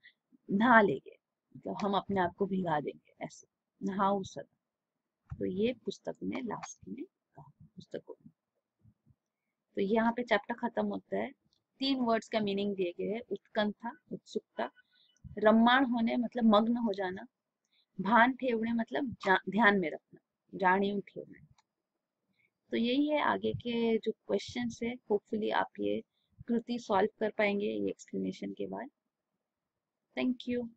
नहा लेंगे मतलब हम अपने आप को भिगा देंगे, ऐसे नहाऊ सदा। तो ये पुस्तक में लास्ट में कहा, पुस्तकों में। तो यहाँ पे चैप्टर खत्म होता है। तीन वर्ड्स का मीनिंग दिए गए हैं, उत्कंठा, उत्सुकता, रम्माण होने मतलब मग्न हो जाना, भान ठेवने मतलब ध्यान में रखना, जाणीव ठेवना। तो यही है आगे के जो क्वेश्चन है होपफुली आप ये कृति सॉल्व कर पाएँगे ये एक्सप्लेनेशन के बाद। Thank you